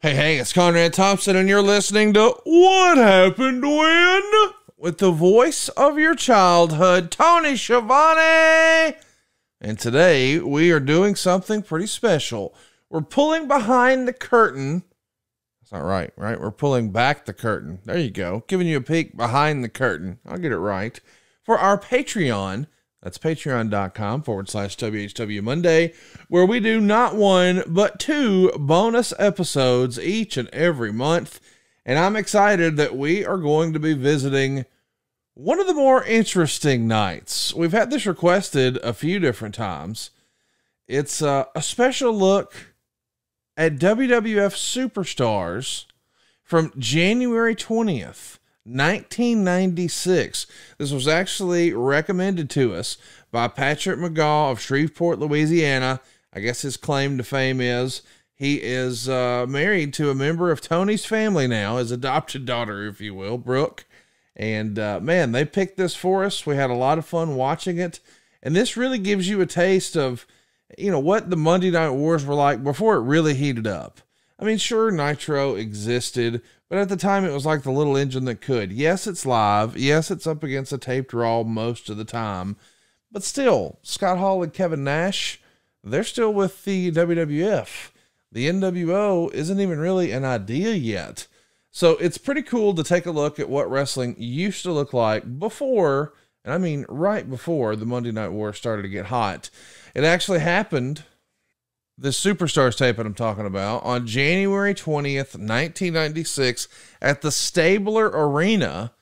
Hey, hey, it's Conrad Thompson, and you're listening to What Happened When? with the voice of your childhood, Tony Schiavone. And today we are doing something pretty special. We're pulling behind the curtain. That's not right, right? We're pulling back the curtain. There you go. Giving you a peek behind the curtain. I'll get it right. For our Patreon. That's patreon.com forward slash WHW Monday, where we do not one, but two bonus episodes each and every month. And I'm excited that we are going to be visiting one of the more interesting nights. We've had this requested a few different times. It's uh, a special look at WWF Superstars from January 20th 1996. This was actually recommended to us by Patrick McGaugh of Shreveport, Louisiana. I guess his claim to fame is he is uh, married to a member of Tony's family now, his adopted daughter, if you will, Brooke. And uh, man, they picked this for us. We had a lot of fun watching it. And this really gives you a taste of, you know, what the Monday Night Wars were like before it really heated up. I mean, sure, Nitro existed, but at the time, it was like the little engine that could. Yes, it's live. Yes, it's up against a taped draw most of the time. But still, Scott Hall and Kevin Nash, they're still with the WWF. The NWO isn't even really an idea yet. So it's pretty cool to take a look at what wrestling used to look like before, and I mean right before the Monday Night War started to get hot. It actually happened the Superstars tape that I'm talking about on January 20th, 1996 at the Stabler Arena.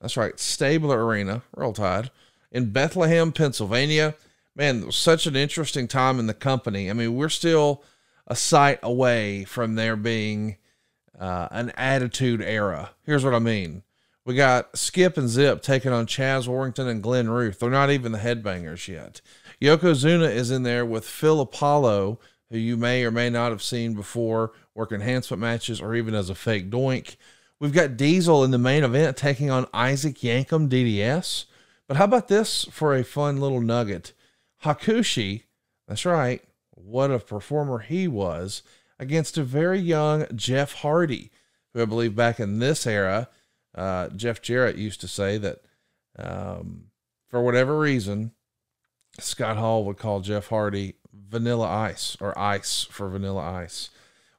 That's right, Stabler Arena, Roll Tide, in Bethlehem, Pennsylvania. Man, such an interesting time in the company. I mean, we're still a sight away from there being uh, an attitude era. Here's what I mean. We got Skip and Zip taking on Chaz Warrington and Glen Ruth. They're not even the headbangers yet. Yokozuna is in there with Phil Apollo who you may or may not have seen before work enhancement matches or even as a fake doink. We've got Diesel in the main event taking on Isaac Yankem DDS. But how about this for a fun little nugget? Hakushi, that's right, what a performer he was against a very young Jeff Hardy, who I believe back in this era, uh, Jeff Jarrett used to say that um, for whatever reason, Scott Hall would call Jeff Hardy Vanilla Ice or Ice for Vanilla Ice.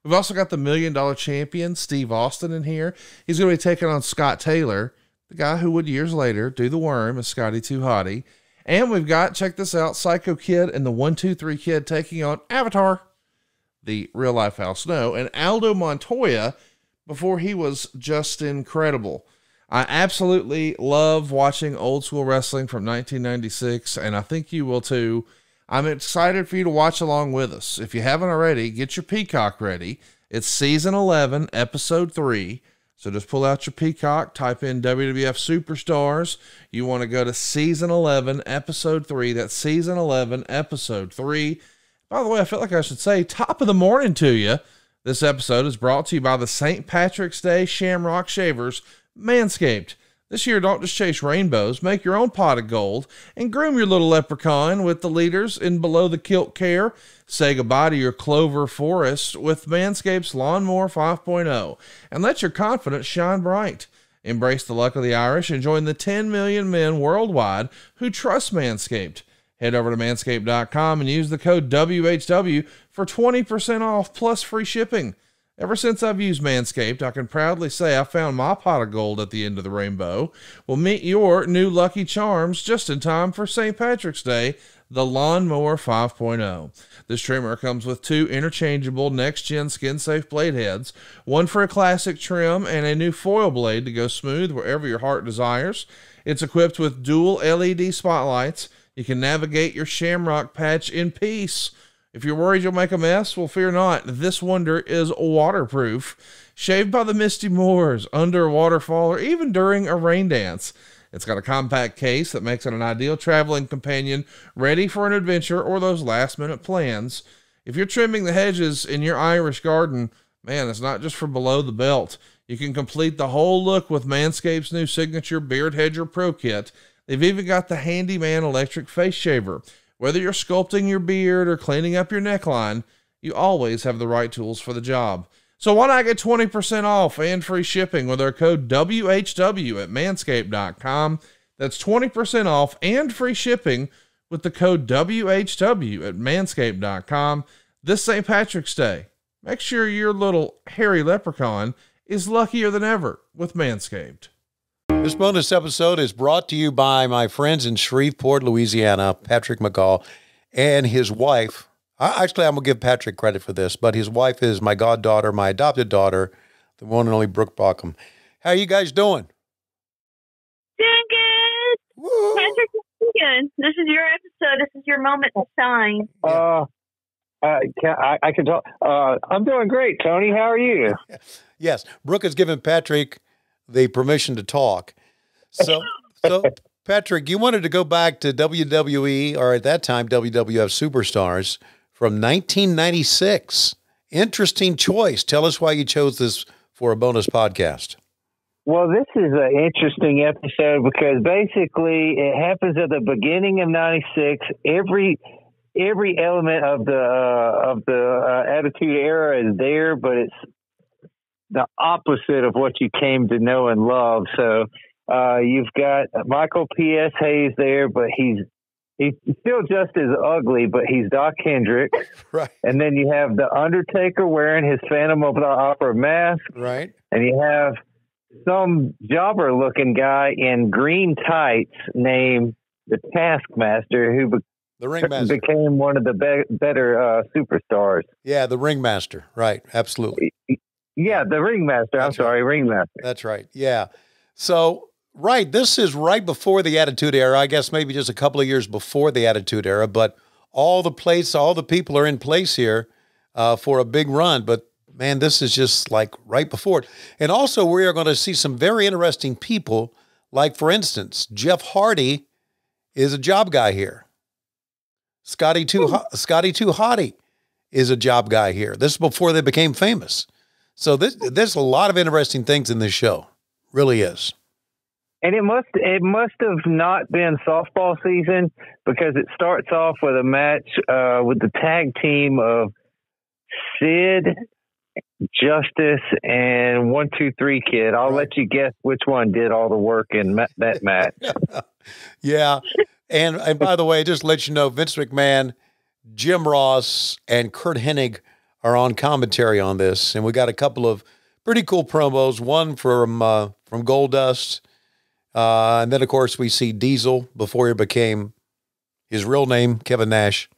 We've also got the million dollar champion, Steve Austin, in here. He's going to be taking on Scott Taylor, the guy who would years later do the worm as Scotty Too Hottie. And we've got, check this out, Psycho Sid and the 123 Kid taking on Avatar, the real life Al Snow, and Aldo Montoya before he was Justin Credible. I absolutely love watching old school wrestling from 1996, and I think you will too. I'm excited for you to watch along with us. If you haven't already, get your Peacock ready. It's season 11, episode 3. So just pull out your Peacock, type in WWF Superstars. You want to go to season 11, episode 3. That's season 11, episode 3. By the way, I feel like I should say top of the morning to you. This episode is brought to you by the St. Patrick's Day Shamrock Shavers, Manscaped. This year, don't just chase rainbows, make your own pot of gold and groom your little leprechaun with the leaders in below the kilt care. Say goodbye to your clover forest with Manscaped's Lawnmower 5.0 and let your confidence shine bright. Embrace the luck of the Irish and join the 10 million men worldwide who trust Manscaped. Head over to manscaped.com and use the code WHW for 20% off plus free shipping. Ever since I've used Manscaped, I can proudly say I found my pot of gold at the end of the rainbow. Well, meet your new Lucky Charms just in time for St. Patrick's Day, the Lawnmower 5.0. This trimmer comes with two interchangeable next gen skin safe blade heads, one for a classic trim and a new foil blade to go smooth wherever your heart desires. It's equipped with dual LED spotlights. You can navigate your shamrock patch in peace if you're worried you'll make a mess, well, fear not. This wonder is waterproof. Shaved by the misty moors, under a waterfall, or even during a rain dance. It's got a compact case that makes it an ideal traveling companion, ready for an adventure or those last minute plans. If you're trimming the hedges in your Irish garden, man, it's not just for below the belt. You can complete the whole look with Manscaped's new signature Beard Hedger Pro Kit. They've even got the handyman electric face shaver. Whether you're sculpting your beard or cleaning up your neckline, you always have the right tools for the job. So why not get 20% off and free shipping with our code WHW at manscaped.com? That's 20% off and free shipping with the code WHW at manscaped.com this St. Patrick's Day. Make sure your little hairy leprechaun is luckier than ever with Manscaped. This bonus episode is brought to you by my friends in Shreveport, Louisiana, Patrick McGaugh, and his wife. Actually, I'm going to give Patrick credit for this, but his wife is my goddaughter, my adopted daughter, the one and only Brooke Baucom. How are you guys doing? Doing good. Woo. Patrick, good. This is your episode. This is your moment to shine. Uh, uh, can, I, I can talk. Uh, I'm doing great, Tony. How are you? yes, Brooke has given Patrick the permission to talk. So, so Patrick, you wanted to go back to WWE or at that time WWF Superstars from 1996. Interesting choice. Tell us why you chose this for a bonus podcast. Well, this is an interesting episode because basically it happens at the beginning of '96. Every every element of the uh, of the uh, Attitude Era is there, but it's the opposite of what you came to know and love. So uh, you've got Michael P.S. Hayes there, but he's he's still just as ugly, but he's Doc Hendrix. Right. And then you have the Undertaker wearing his Phantom of the Opera mask. Right. And you have some jobber looking guy in green tights named the Taskmaster who be- the ringmaster became one of the be- better uh, superstars. Yeah, the ringmaster. Right. Absolutely. Yeah, the ringmaster. I'm sorry, right. ringmaster. That's right. Yeah. So, right, this is right before the Attitude Era. I guess maybe just a couple of years before the Attitude Era, but all the place, all the people are in place here uh, for a big run. But man, this is just like right before it. And also, we are going to see some very interesting people. Like, for instance, Jeff Hardy is a job guy here. Scotty Too Scotty Too Hottie is a job guy here. This is before they became famous. So this, there's a lot of interesting things in this show. Really is. And it must it must have not been softball season because it starts off with a match uh, with the tag team of Sid, Justice, and One Two Three Kid. I'll right. let you guess which one did all the work in ma- that match. yeah, and and by the way, just to let you know, Vince McMahon, Jim Ross, and Curt Hennig are on commentary on this, and we got a couple of pretty cool promos. One from uh, from Goldust, uh, and then of course we see Diesel before he became his real name, Kevin Nash,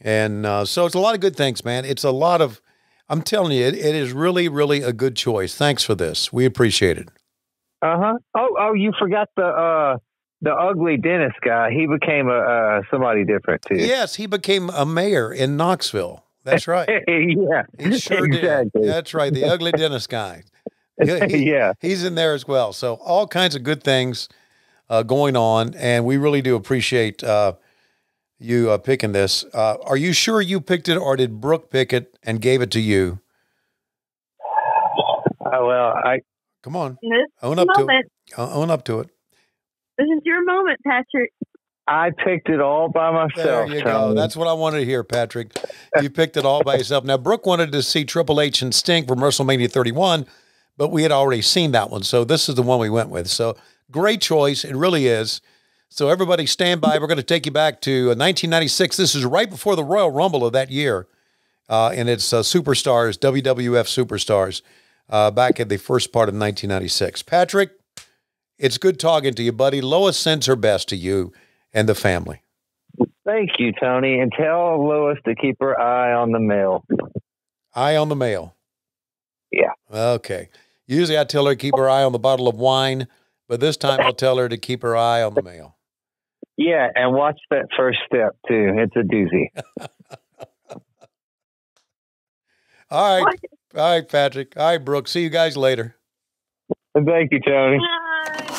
and uh, so it's a lot of good things, man. It's a lot of. I'm telling you, it, it is really, really a good choice. Thanks for this. We appreciate it. Uh huh. Oh, oh, you forgot the uh, the ugly dentist guy. He became a uh, somebody different too. Yes, he became a mayor in Knoxville. That's right. yeah, he sure exactly. did. That's right. The ugly dentist guy. He, he, yeah, he's in there as well. So all kinds of good things uh, going on, and we really do appreciate uh, you uh, picking this. Uh, are you sure you picked it, or did Brooke pick it and gave it to you? Uh, well, I come on, own up moment. to it. Own up to it. This is your moment, Patrick. I picked it all by myself. There you go. That's what I wanted to hear, Patrick. You picked it all by yourself. Now, Brooke wanted to see Triple H and Sting from WrestleMania 31, but we had already seen that one. So this is the one we went with. So great choice. It really is. So everybody stand by. We're going to take you back to 1996. This is right before the Royal Rumble of that year. Uh, and it's uh, Superstars, WWF Superstars, uh, back in the first part of 1996. Patrick, it's good talking to you, buddy. Lois sends her best to you and the family. Thank you, Tony. And tell Lois to keep her eye on the mail. Eye on the mail. Yeah. Okay. Usually I tell her to keep her eye on the bottle of wine, but this time I'll tell her to keep her eye on the mail. Yeah, and watch that first step too. It's a doozy. All right. All right, Patrick. All right, Brooke. See you guys later. Thank you, Tony. red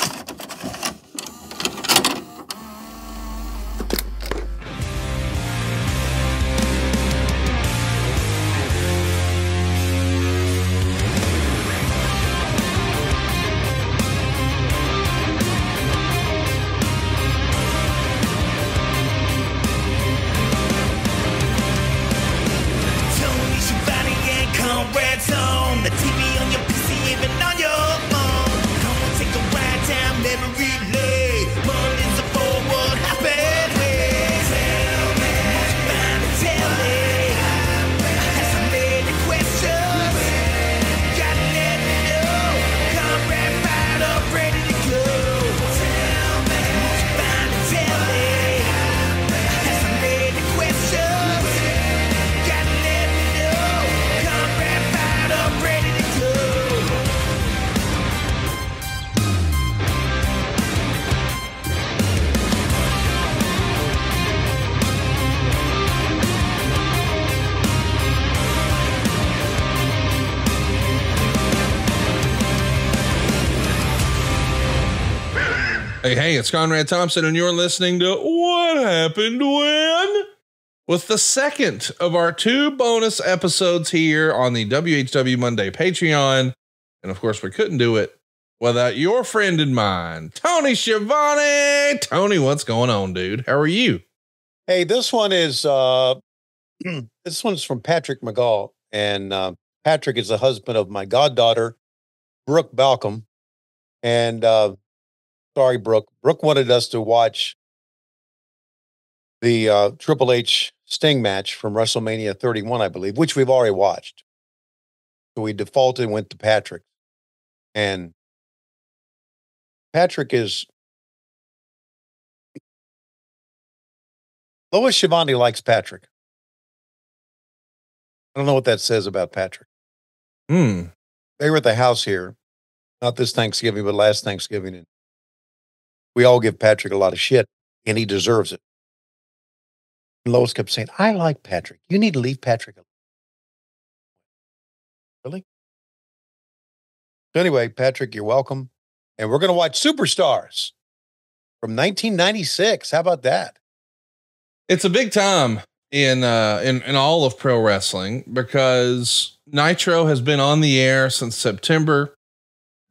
Hey, it's Conrad Thompson, and you're listening to What Happened When? With the second of our two bonus episodes here on the WHW Monday Patreon. And of course, we couldn't do it without your friend and mine, Tony Schiavone. Tony, what's going on, dude? How are you? Hey, this one is uh this one's from Patrick McGaugh. And uh, Patrick is the husband of my goddaughter, Brooke Baucom. And uh sorry, Brooke. Brooke wanted us to watch the uh Triple H Sting match from WrestleMania 31, I believe, which we've already watched. So we defaulted and went to Patrick. And Patrick is Lois Schiavone likes Patrick. I don't know what that says about Patrick. Hmm. They were at the house here, not this Thanksgiving, but last Thanksgiving. And we all give Patrick a lot of shit, and he deserves it. And Lois kept saying, I like Patrick. You need to leave Patrick alone. Really? So anyway, Patrick, you're welcome. And we're going to watch Superstars from 1996. How about that? It's a big time in uh in, in all of pro wrestling because Nitro has been on the air since September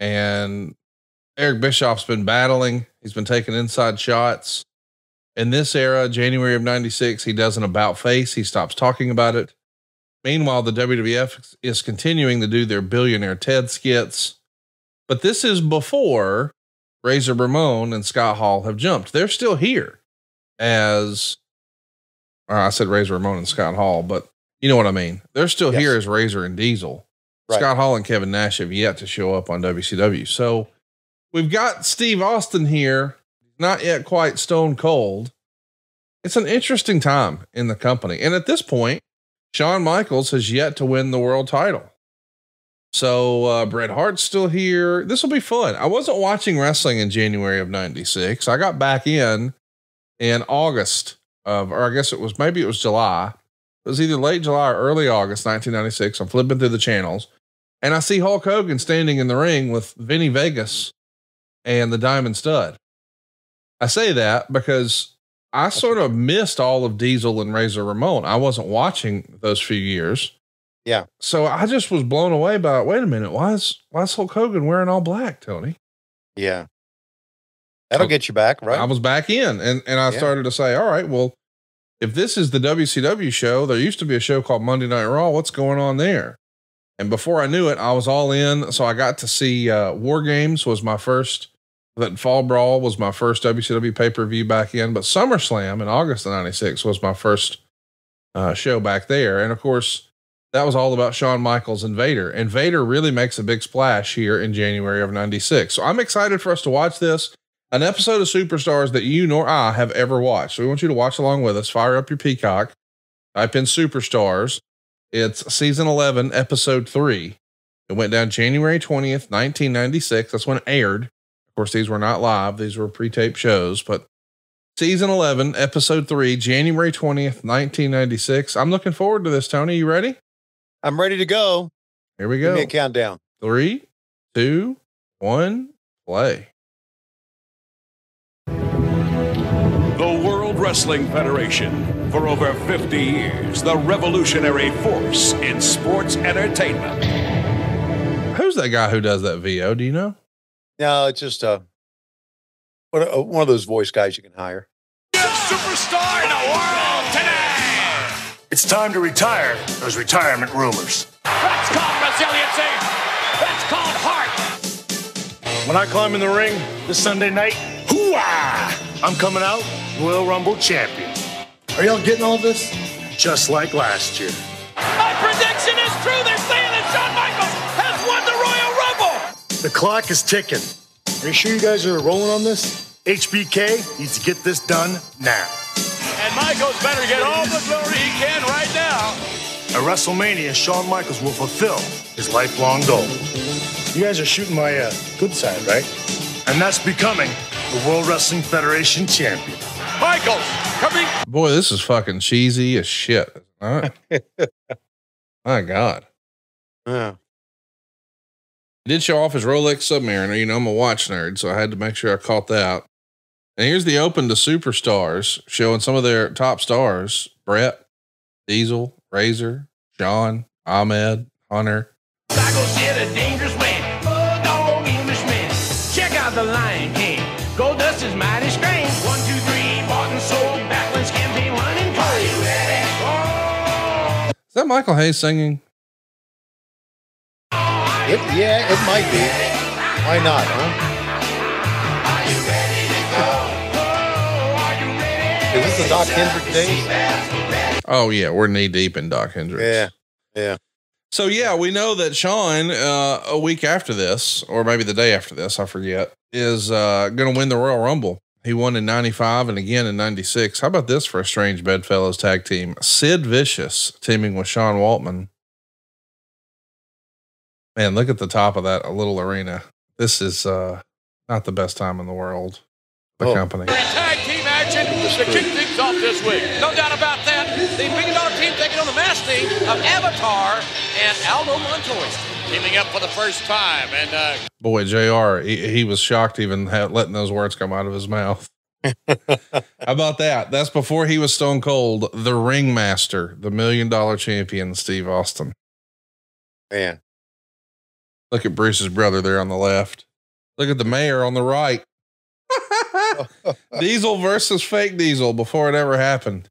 and Eric Bischoff's been battling. He's been taking inside shots. In this era, January of 96, he does an about face. He stops talking about it. Meanwhile, the WWF is continuing to do their billionaire Ted skits. But this is before Razor Ramon and Scott Hall have jumped. They're still here as I said Razor Ramon and Scott Hall, but you know what I mean. They're still Yes. here as Razor and Diesel. Right. Scott Hall and Kevin Nash have yet to show up on WCW. So we've got Steve Austin here, not yet quite stone cold. It's an interesting time in the company. And at this point, Shawn Michaels has yet to win the world title. So uh, Bret Hart's still here. This will be fun. I wasn't watching wrestling in January of 96. I got back in in August of, or I guess it was maybe it was July. It was either late July or early August 1996. I'm flipping through the channels and I see Hulk Hogan standing in the ring with Vinny Vegas and the Diamond Stud. I say that because I sort of missed all of Diesel and Razor Ramon. I wasn't watching those few years. Yeah. So I just was blown away by wait a minute, why is why is Hulk Hogan wearing all black, Tony? Yeah. That'll So- get you back, right? I was back in and, and I Yeah. started to say, all right, well, if this is the WCW show, there used to be a show called Monday Night Raw. What's going on there? And before I knew it, I was all in. So I got to see uh, War Games was my first, that Fall Brawl was my first WCW pay per view back in. But SummerSlam in August of 96 was my first uh, show back there. And of course, that was all about Shawn Michaels and Vader. And Vader really makes a big splash here in January of 96. So I'm excited for us to watch this an episode of Superstars that you nor I have ever watched. So we want you to watch along with us. Fire up your Peacock, type in Superstars. It's season 11, episode three. It went down January 20th, 1996. That's when it aired. Of course, these were not live, these were pre taped shows, but season 11, episode three, January 20th, 1996. I'm looking forward to this, Tony. You ready? I'm ready to go. Here we go. Give go. me a countdown. Three, two, one, play. The World Wrestling Federation. For over 50 years, the revolutionary force in sports entertainment. Who's that guy who does that VO? Do you know? No, it's just uh, one of- one of those voice guys you can hire. Superstar in the world today! It's time to retire those retirement rumors. That's called resiliency! That's called heart! When I climb in the ring this Sunday night, hooah! I'm coming out Royal Rumble champion. Are y'all getting all this? Just like last year. My prediction is true. They're saying The clock is ticking. Are you sure you guys are rolling on this? HBK needs to get this done now. And Michaels better get all the glory he can right now. At WrestleMania, Shawn Michaels will fulfill his lifelong goal. You guys are shooting my uh, good side, right? And that's becoming the World Wrestling Federation champion. Michaels coming Boy, this is fucking cheesy as shit. All right. My God. Yeah. He did show off his Rolex Submariner. You know, I'm a watch nerd, so I had to make sure I caught that. And here's the open to superstars showing some of their top stars Bret, Diesel, Razor, Shawn, Ahmed, Hunter. said a dangerous man, bulldog Englishman. Check out the Lion King. Goldust is mighty strange. One, two, three, bought and sold. Backwards campaign running. Are you ready? Is that Michael Hayes singing? It, yeah, it might be. Why not, huh? Is this the Doc Hendrick days? Oh, yeah. We're knee deep in Doc Hendrix. Yeah, yeah. So yeah, we know that Shawn, uh, a week after this, or maybe the day after this, I forget, is uh, going to win the Royal Rumble. He won in '95 and again in '96. How about this for a strange bedfellows tag team? Sid Vicious teaming with Sean Waltman. Man, look at the top of that a little arena. This is uh, not the best time in the world. The Oh. company. Tag team action to kick things off this week. No doubt about that. The million dollar team taking on the mass team of Avatar and Aldo Montoya. Teaming up for the first time. And uh, Boy, JR He, he was shocked even letting those words come out of his mouth. How about that? That's before he was Stone Cold, the ringmaster, the million dollar champion, Steve Austin. Man. Look at Bruce's brother there on the left. Look at the mayor on the right. Diesel versus fake Diesel before it ever happened.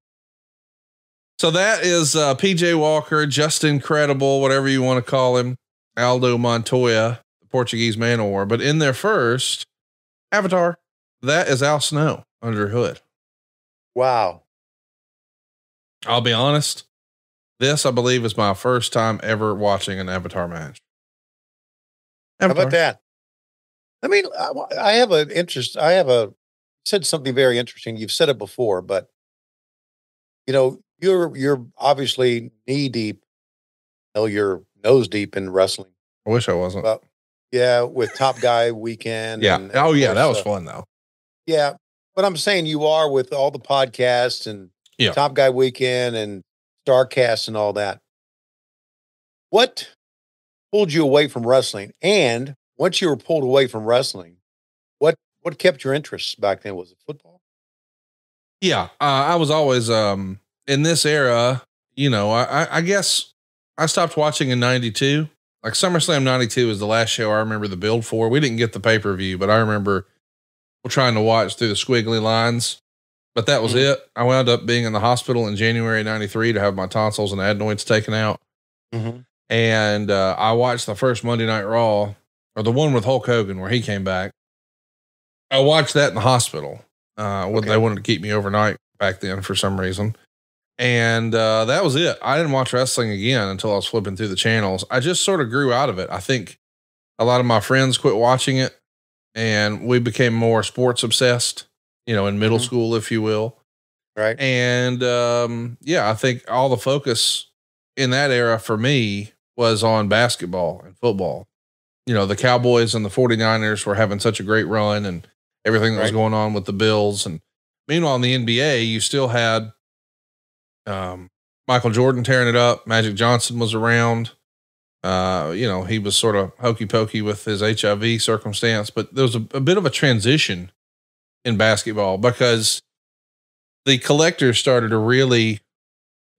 So that is uh, PJ Walker, Justin Credible, whatever you want to call him, Aldo Montoya, the Portuguese man of war. But in their first avatar, that is Al Snow under hood. Wow. I'll be honest. This, I believe, is my first time ever watching an Avatar match. How about that? I mean, I, I have an interest. I have a said something very interesting. You've said it before, but you know, you're you're obviously knee deep. No, you're nose deep in wrestling. I wish I wasn't. Well, yeah, with Top Guy Weekend. yeah. and, Oh, yeah. That was fun, though. Yeah, but I'm saying you are with all the podcasts and Yeah. Top Guy Weekend and Starrcast and all that. What pulled you away from wrestling? And once you were pulled away from wrestling, what what kept your interest back then? Was it football? Yeah, uh, I was always um in this era. You know, I, I guess I stopped watching in '92. Like SummerSlam '92 was the last show I remember the build for. We didn't get the pay per view, but I remember trying to watch through the squiggly lines. But that was Mhm. it. I wound up being in the hospital in January '93 to have my tonsils and adenoids taken out. Mm-hmm. And uh, I watched the first Monday Night Raw, or the one with Hulk Hogan where he came back. I watched that in the hospital. Uh, when Okay. they wanted to keep me overnight back then for some reason, and uh, that was it. I didn't watch wrestling again until I was flipping through the channels. I just sort of grew out of it. I think a lot of my friends quit watching it, and we became more sports obsessed. You know, in middle Mhm. school, if you will. Right. And um, yeah, I think all the focus in that era for me was on basketball and football. You know, the Cowboys and the 49ers were having such a great run and everything that was going on with the Bills. And meanwhile, in the NBA, you still had um, Michael Jordan tearing it up. Magic Johnson was around. Uh, you know, he was sort of hokey pokey with his HIV circumstance, but there was a, a bit of a transition in basketball because the collectors started to really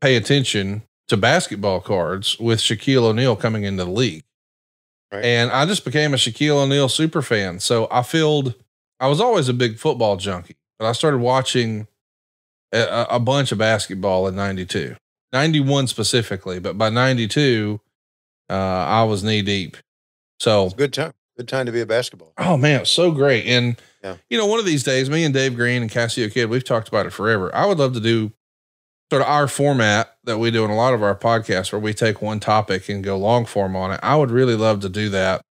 pay attention to basketball cards with Shaquille O'Neal coming into the league. Right. And I just became a Shaquille O'Neal super fan. So I filled, I was always a big football junkie, but I started watching a, a- bunch of basketball in 92, 91 specifically, but by 92, uh, I was knee deep. So Good time. Good time to be a basketball. Oh man, it's so great. And Yeah. you know, one of these days, me and Dave Green and Cassio Kid, we've talked about it forever. I would love to do sort of our format that we do in a lot of our podcasts where we take one topic and go long form on it. I would really love to do that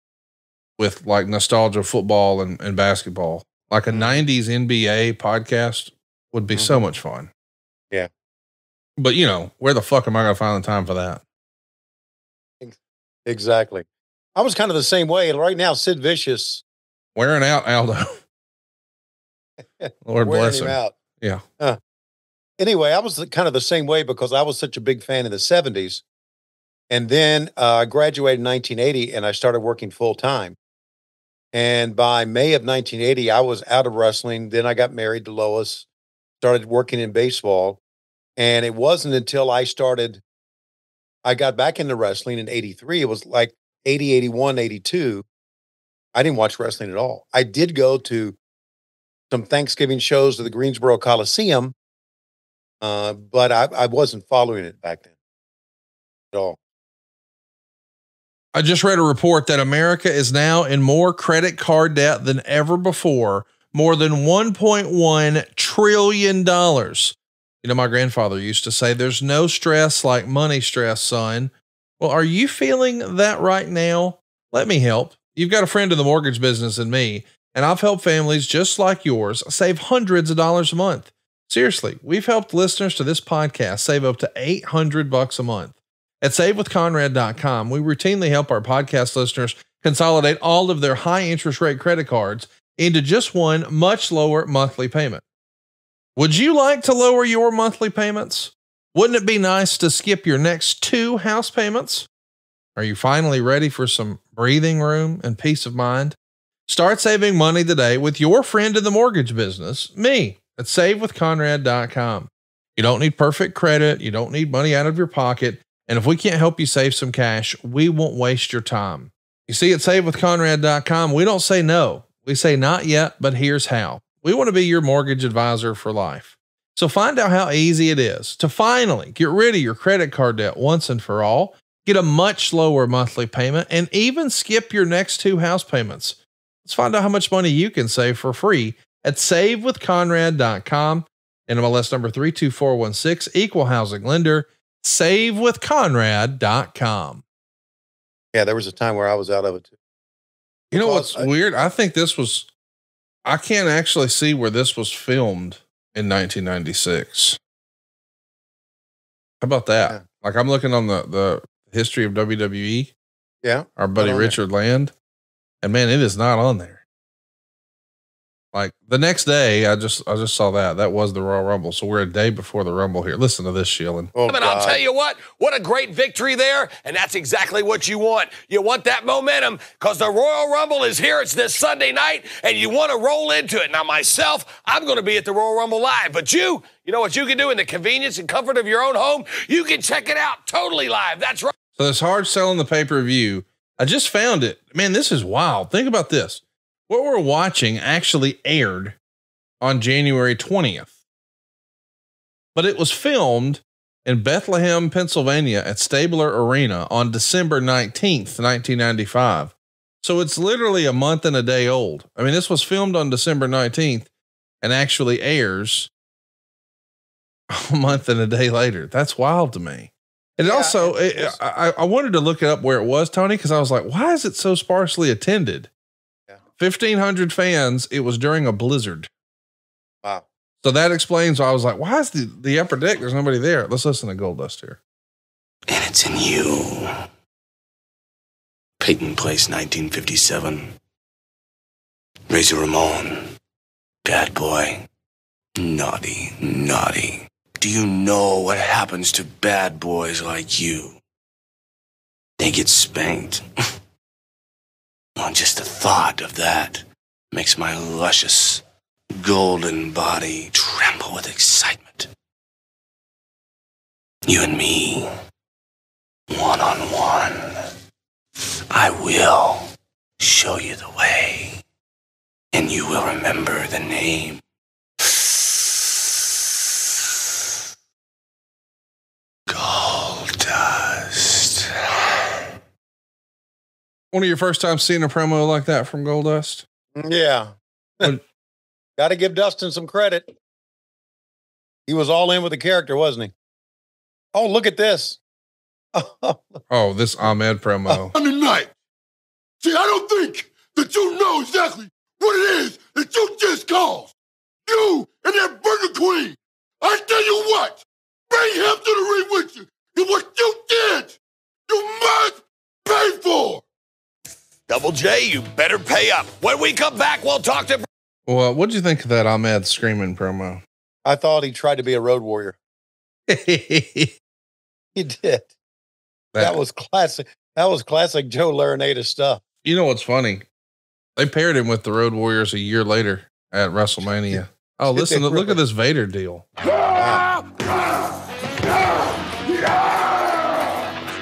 with like nostalgia football and, and basketball. Like a Mhm. 90s NBA podcast would be so Mhm. much fun. Yeah. But you know, where the fuck am I going to find the time for that? Exactly. I was kind of the same way. Right now, Sid Vicious Wearing out Aldo. Lord bless him him. out. Yeah. Huh. Anyway, I was kind of the same way because I was such a big fan in the 70s. And then uh, I graduated in 1980 and I started working full time. And by May of 1980, I was out of wrestling. Then I got married to Lois, started working in baseball. And it wasn't until I started, I got back into wrestling in 83. It was like 80, 81, 82. I didn't watch wrestling at all. I did go to some Thanksgiving shows at the Greensboro Coliseum, uh, but I, I wasn't following it back then at all. I just read a report that America is now in more credit card debt than ever before, more than $1.1 trillion. You know, my grandfather used to say, There's no stress like money stress, son. Well, are you feeling that right now? Let me help. You've got a friend in the mortgage business and me, and I've helped families just like yours save hundreds of dollars a month. Seriously, we've helped listeners to this podcast save up to 800 bucks a month. At savewithconrad.com, we routinely help our podcast listeners consolidate all of their high interest rate credit cards into just one much lower monthly payment. Would you like to lower your monthly payments? Wouldn't it be nice to skip your next two house payments? Are you finally ready for some breathing room and peace of mind? Start saving money today with your friend in the mortgage business, me, at savewithconrad.com. You don't need perfect credit. You don't need money out of your pocket. And if we can't help you save some cash, we won't waste your time. You see, at savewithconrad.com, we don't say no. We say not yet, but here's how. We want to be your mortgage advisor for life. So find out how easy it is to finally get rid of your credit card debt once and for all, get a much lower monthly payment, and even skip your next two house payments. Let's find out how much money you can save for free at savewithconrad.com. NMLS number 32416, equal housing lender savewithconrad.com. Yeah, there was a time where I was out of it too. You know what's I- weird? I think this was, I can't actually see where this was filmed in 1996. How about that? Yeah. Like I'm looking on the, the history of WWE, Yeah. our buddy on there. Richard Land, and man, it is not on there. Like the next day, I just I just saw that that was the Royal Rumble. So we're a day before the Rumble here. Listen to this, Shieldon. Oh, And I'll tell you what, what a great victory there. And that's exactly what you want. You want that momentum because the Royal Rumble is here. It's this Sunday night, and you want to roll into it. Now, myself, I'm going to be at the Royal Rumble live. But you, you know what you can do in the convenience and comfort of your own home? You can check it out totally live. That's right. So it's hard selling the pay per view. I just found it. Man, this is wild. Think about this. What we're watching actually aired on January 20th, but it was filmed in Bethlehem, Pennsylvania at Stabler Arena on December 19th, 1995. So it's literally a month and a day old. I mean, this was filmed on December 19th and actually airs a month and a day later. That's wild to me. And Yeah, also, it. I, I wanted to look it up where it was, Tony, because I was like, why is it so sparsely attended? Yeah. 1,500 fans. It was during a blizzard. Wow. So that explains why I was like, why is the, the upper deck? There's nobody there. Let's listen to Goldust here. And it's in you. Peyton Place, 1957. Razor Ramon. Bad boy. Naughty, naughty. Do you know what happens to bad boys like you? They get spanked. well, just the thought of that makes my luscious, golden body tremble with excitement. You and me, one on one. I will show you the way, and you will remember the name. Goldust. One of your first times seeing a promo like that from Goldust? Yeah. Got to give Dustin some credit. He was all in with the character, wasn't he? Oh, look at this. Oh, this Ahmed promo. on the night. See, I don't think that you know exactly what it is that you just caused. You and that Burger Queen. I tell you what, bring him to the ring with you. And what you did, you must pay for. Double J, you better pay up. When we come back, we'll talk to Well, what did you think of that Ahmed screaming promo? I thought he tried to be a road warrior. He did. That was classic. That was classic Joe Laurinaitis stuff. you know what's funny? They paired him with the Road Warriors a year later at WrestleMania. Oh, listen, they look at this Vader deal.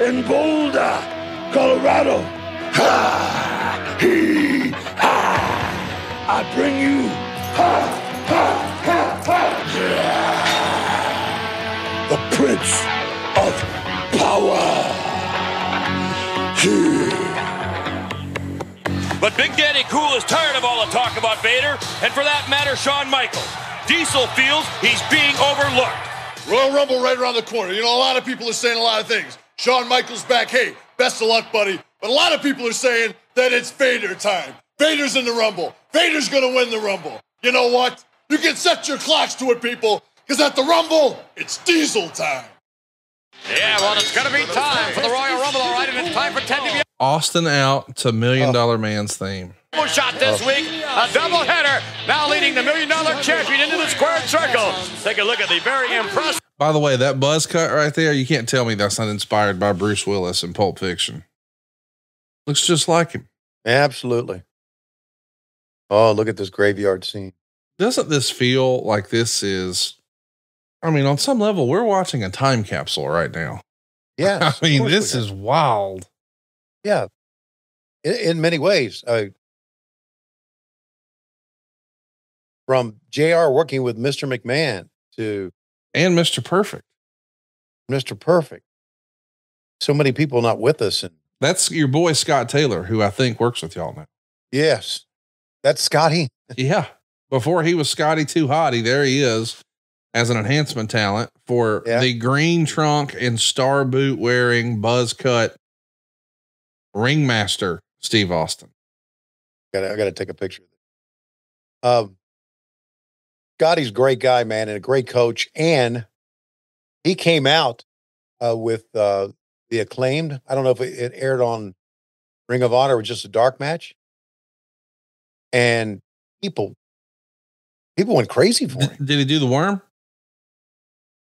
In Boulder, Colorado. Ha! He! Ha! I bring you. Ha! Ha! Ha! Ha! Yeah! The Prince of Power. He! But Big Daddy Cool is tired of all the talk about Vader, and for that matter, Shawn Michaels. Diesel feels he's being overlooked. Royal Rumble right around the corner. You know, a lot of people are saying a lot of things. Shawn Michaels back. Hey, best of luck, buddy. But a lot of people are saying that it's Vader time. Vader's in the Rumble. Vader's going to win the Rumble. You know what? You can set your clocks to it, people, because at the Rumble, it's Diesel time. Yeah, well, it's going to be time for the Royal Rumble, all right, and it's time for Ted DiBiase. Austin out to Million oh. Dollar Man's theme. shot this oh. week. A doubleheader. Now leading the million dollar champion into the squared circle. Take a look at the very impressive. By the way, that buzz cut right there, you can't tell me that's not inspired by Bruce Willis in Pulp Fiction. Looks just like him. Absolutely. Oh, look at this graveyard scene. Doesn't this feel like this is, I mean, on some level, we're watching a time capsule right now. Yeah. I mean, this is wild. Yeah. In, in many ways. Uh, from JR working with Mr. McMahon to And Mr. Perfect. Mr. Perfect. So many people not with us. And That's your boy, Scott Taylor, who I think works with y'all now. yes, that's Scotty. Yeah. Before he was Scotty Too Hottie, there he is as an enhancement talent for Yeah. the green trunk and star boot wearing buzz cut ringmaster, Steve Austin. Got I got to take a picture. Um, Scotty's a great guy, man, and a great coach. And he came out uh, with uh, the acclaimed. I don't know if it, it aired on Ring of Honor or just a dark match. And people, people went crazy for him. Did, did he do the worm?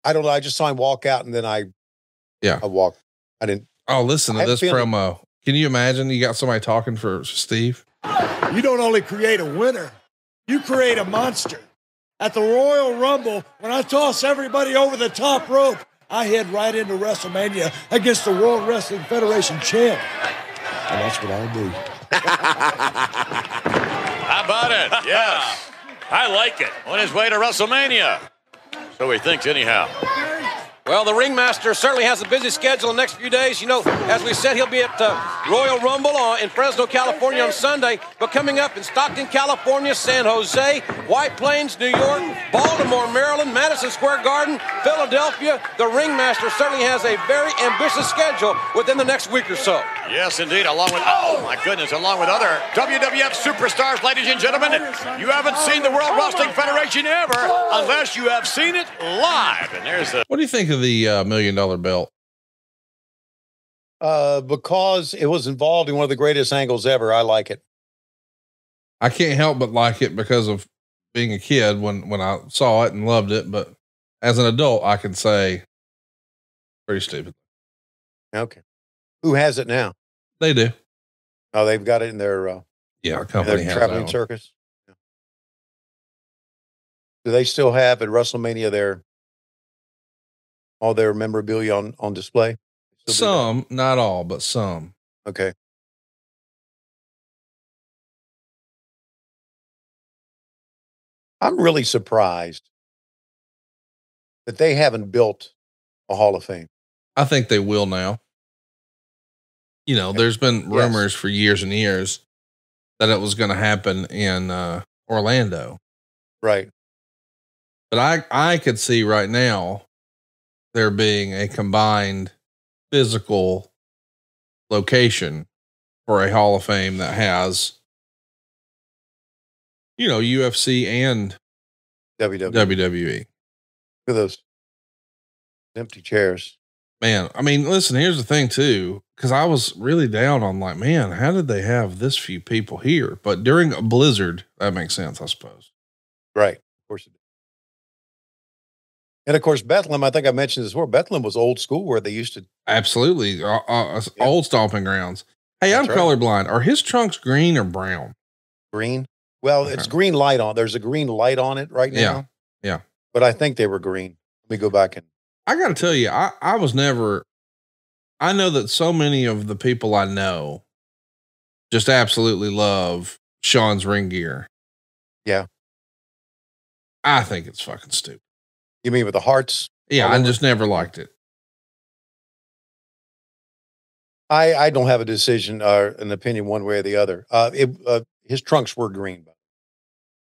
I don't know. I just saw him walk out, and then I, Yeah. I walked. I didn't. Oh, listen to have this feeling- promo. Can you imagine you got somebody talking for Steve? You don't only create a winner, you create a monster. At the Royal Rumble, when I toss everybody over the top rope, I head right into WrestleMania against the World Wrestling Federation champ. And that's what I'll do. How about it? Yes. I like it. On his way to WrestleMania. So he thinks, anyhow. Well, the ringmaster certainly has a busy schedule the next few days. You know, as we said, he'll be at uh, Royal Rumble on, in Fresno, California on Sunday. But coming up in Stockton, California, San Jose, White Plains, New York, Baltimore, Maryland, Madison Square Garden, Philadelphia, the ringmaster certainly has a very ambitious schedule within the next week or so. Yes, indeed. Along with, oh my goodness, along with other WWF superstars, ladies and gentlemen. You haven't seen the World Wrestling Federation ever unless you have seen it live. And there's the What do you think of the uh, million dollar belt? Uh, because it was involved in one of the greatest angles ever. I like it. I can't help but like it because of being a kid when when I saw it and loved it. But as an adult, I can say pretty stupid. Okay. Who has it now? They do. Oh, they've got it in their uh, Yeah, company their traveling circus. Yeah. Do they still have at WrestleMania their all their memorabilia on on display? Still do that? Some, not all, but some. Okay. I'm really surprised that they haven't built a Hall of Fame. I think they will now. You know, there's been Yes. rumors for years and years that it was going to happen in uh, Orlando, Right. but I I could see right now there being a combined physical location for a Hall of Fame that has, you know, UFC and WWE. WWE. Look at those empty chairs. Man, I mean, listen, here's the thing too, because I was really down on like, man, how did they have this few people here? But during a blizzard, that makes sense, I suppose. Right. Of course it. And of course, Bethlehem, I think I mentioned this before. Bethlehem was old school where they used to. Absolutely. Uh, uh, old stomping grounds. Hey, I'm right. colorblind. Are his trunks green or brown? Green. Well, it's green light on. There's a green light on it right now. Yeah. Yeah. But I think they were green. Let me go back and I got to tell you, I, I was never, I know that so many of the people I know just absolutely love Shawn's ring gear. Yeah. I think it's fucking stupid. You mean with the hearts? Yeah. I just never liked it. I I don't have a decision or an opinion one way or the other. Uh, it, uh his trunks were green.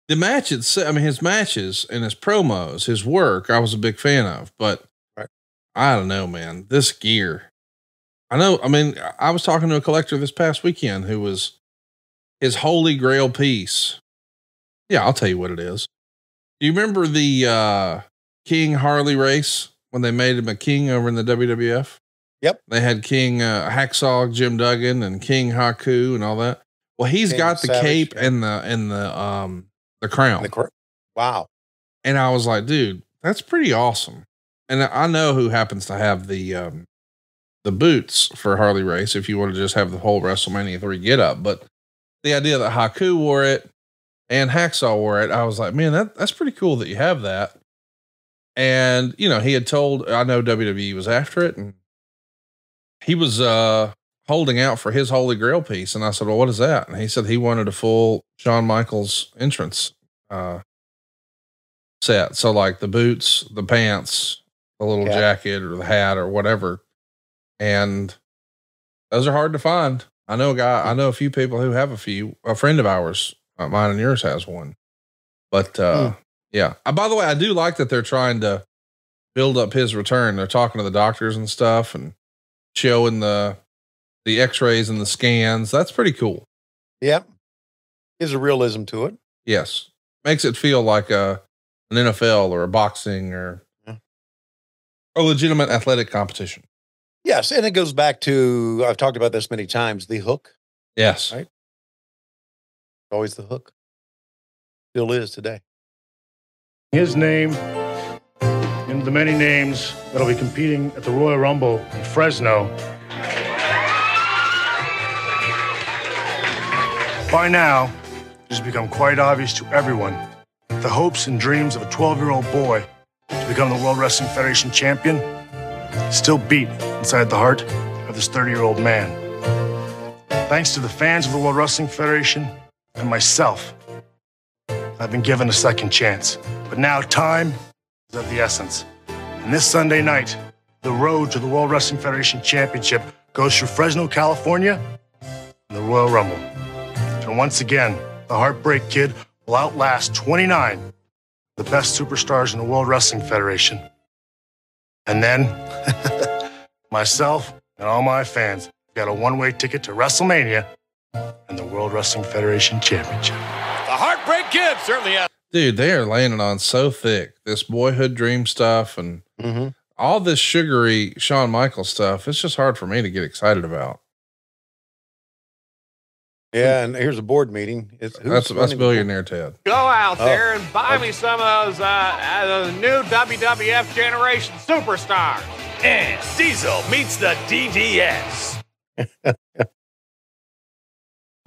The match itself, I mean, his matches and his promos, his work, I was a big fan of, but Right. I don't know, man. This gear, I know. I mean, I was talking to a collector this past weekend who was his holy grail piece. Yeah, I'll tell you what it is. Do you remember the uh, King Harley Race when they made him a king over in the WWF? Yep. They had King uh, Hacksaw Jim Duggan and King Haku and all that. Well, he's King got the Savage, cape yeah. and the and the um the crown. The cr- wow. And I was like, dude, that's pretty awesome. And I know who happens to have the um the boots for Harley Race if you want to just have the whole WrestleMania 3 get up. But the idea that Haku wore it and Hacksaw wore it, I was like, man, that that's pretty cool that you have that. And you know, he had told I know WWE was after it and he was uh holding out for his holy grail piece. And I said, Well, what is that? And he said he wanted a full Shawn Michaels entrance uh set. So like the boots, the pants, the little Yeah. jacket or the hat or whatever. And those are hard to find. I know a guy, I know a few people who have a few. A friend of ours, uh, mine and yours has one. But uh yeah. Uh, by the way, I do like that they're trying to build up his return. They're talking to the doctors and stuff and showing the the x-rays and the scans. That's pretty cool. Yep. There's a realism to it. Yes. Makes it feel like a an NFL or a boxing or Yeah. a legitimate athletic competition. Yes, and it goes back to I've talked about this many times. The hook, Yes. Right. always the hook, still is today. His name and the many names that'll be competing at the Royal Rumble in Fresno. By now, it has become quite obvious to everyone the hopes and dreams of a 12 year old boy to become the World Wrestling Federation champion still beat inside the heart of this 30 year old man. Thanks to the fans of the World Wrestling Federation and myself, I've been given a second chance. But now time is of the essence. And this Sunday night, the road to the World Wrestling Federation Championship goes through Fresno, California, and the Royal Rumble. And once again, the Heartbreak Kid will outlast 29 of the best superstars in the World Wrestling Federation. And then, myself and all my fans got a one way ticket to WrestleMania and the World Wrestling Federation Championship. The Heartbreak Kid certainly has. Dude, they are laying it on so thick. This boyhood dream stuff and Mm-hmm. all this sugary Shawn Michaels stuff. It's just hard for me to get excited about. Yeah, and here's a board meeting. It's, who's That's that's running board? billionaire Ted. Go out Oh. there and buy me some of those uh, uh, new WWF generation superstars. And Diesel meets the DDS.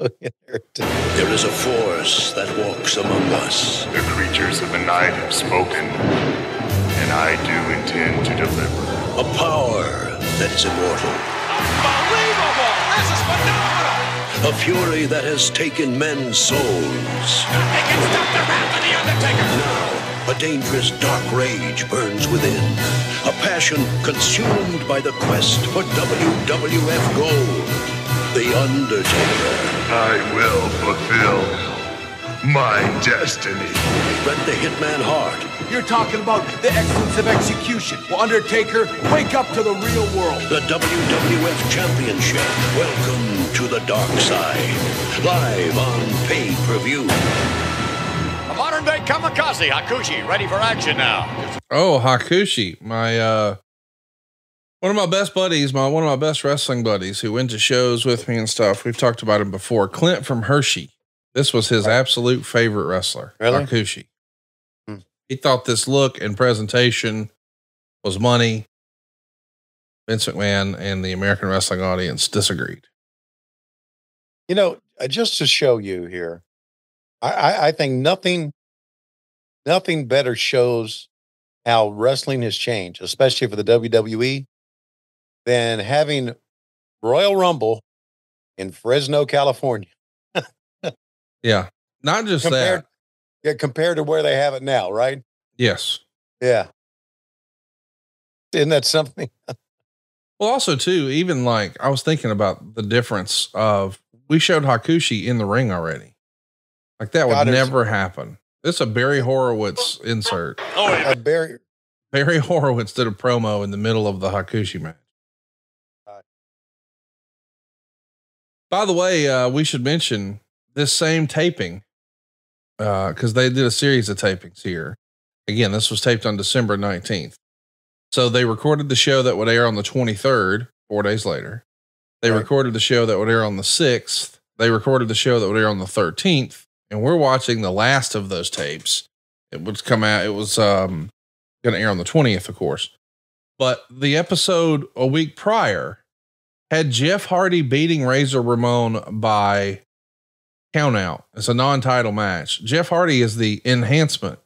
There is a force that walks among us. The creatures of the night have spoken, and I do intend to deliver. A power that is immortal. Unbelievable! This is phenomenal! A fury that has taken men's souls. They can stop the wrath of the Undertaker! Now, a dangerous dark rage burns within. A passion consumed by the quest for WWF gold. The Undertaker. I will fulfill my destiny. Bret the Hitman Hart. You're talking about the excellence of execution. Well, Undertaker, wake up to the real world. The WWF Championship. Welcome to the dark side. Live on pay per view. A modern day kamikaze, Hakushi, ready for action now. Oh, Hakushi, my uh one of my best buddies, my one of my best wrestling buddies who went to shows with me and stuff. We've talked about him before. Clint from Hershey. This was his absolute favorite wrestler, Really? Hakushi. Hmm. He thought this look and presentation was money. Vince McMahon and the American wrestling audience disagreed. You know, uh, just to show you here, I, I, I think nothing, nothing better shows how wrestling has changed, especially for the WWE, than having Royal Rumble in Fresno, California. Yeah. Not just compared, that. yeah, compared to where they have it now, right? Yes. Yeah. Isn't that something? Well, also too, even like I was thinking about the difference of we showed Hakushi in the ring already. Like that would God, never happen. This is a Barry Horowitz insert. Oh, yeah. A Barry, Barry Horowitz did a promo in the middle of the Hakushi match. By the way, uh, we should mention this same taping because they did a series of tapings here. Again, this was taped on December 19th. So they recorded the show that would air on the 23rd, four days later. They Right. recorded the show that would air on the 6th. They recorded the show that would air on the 13th. And we're watching the last of those tapes. It would come out, it was um, going to air on the 20th, of course. But the episode a week prior had Jeff Hardy beating Razor Ramon by count out. It's a non title match. Jeff Hardy is the enhancement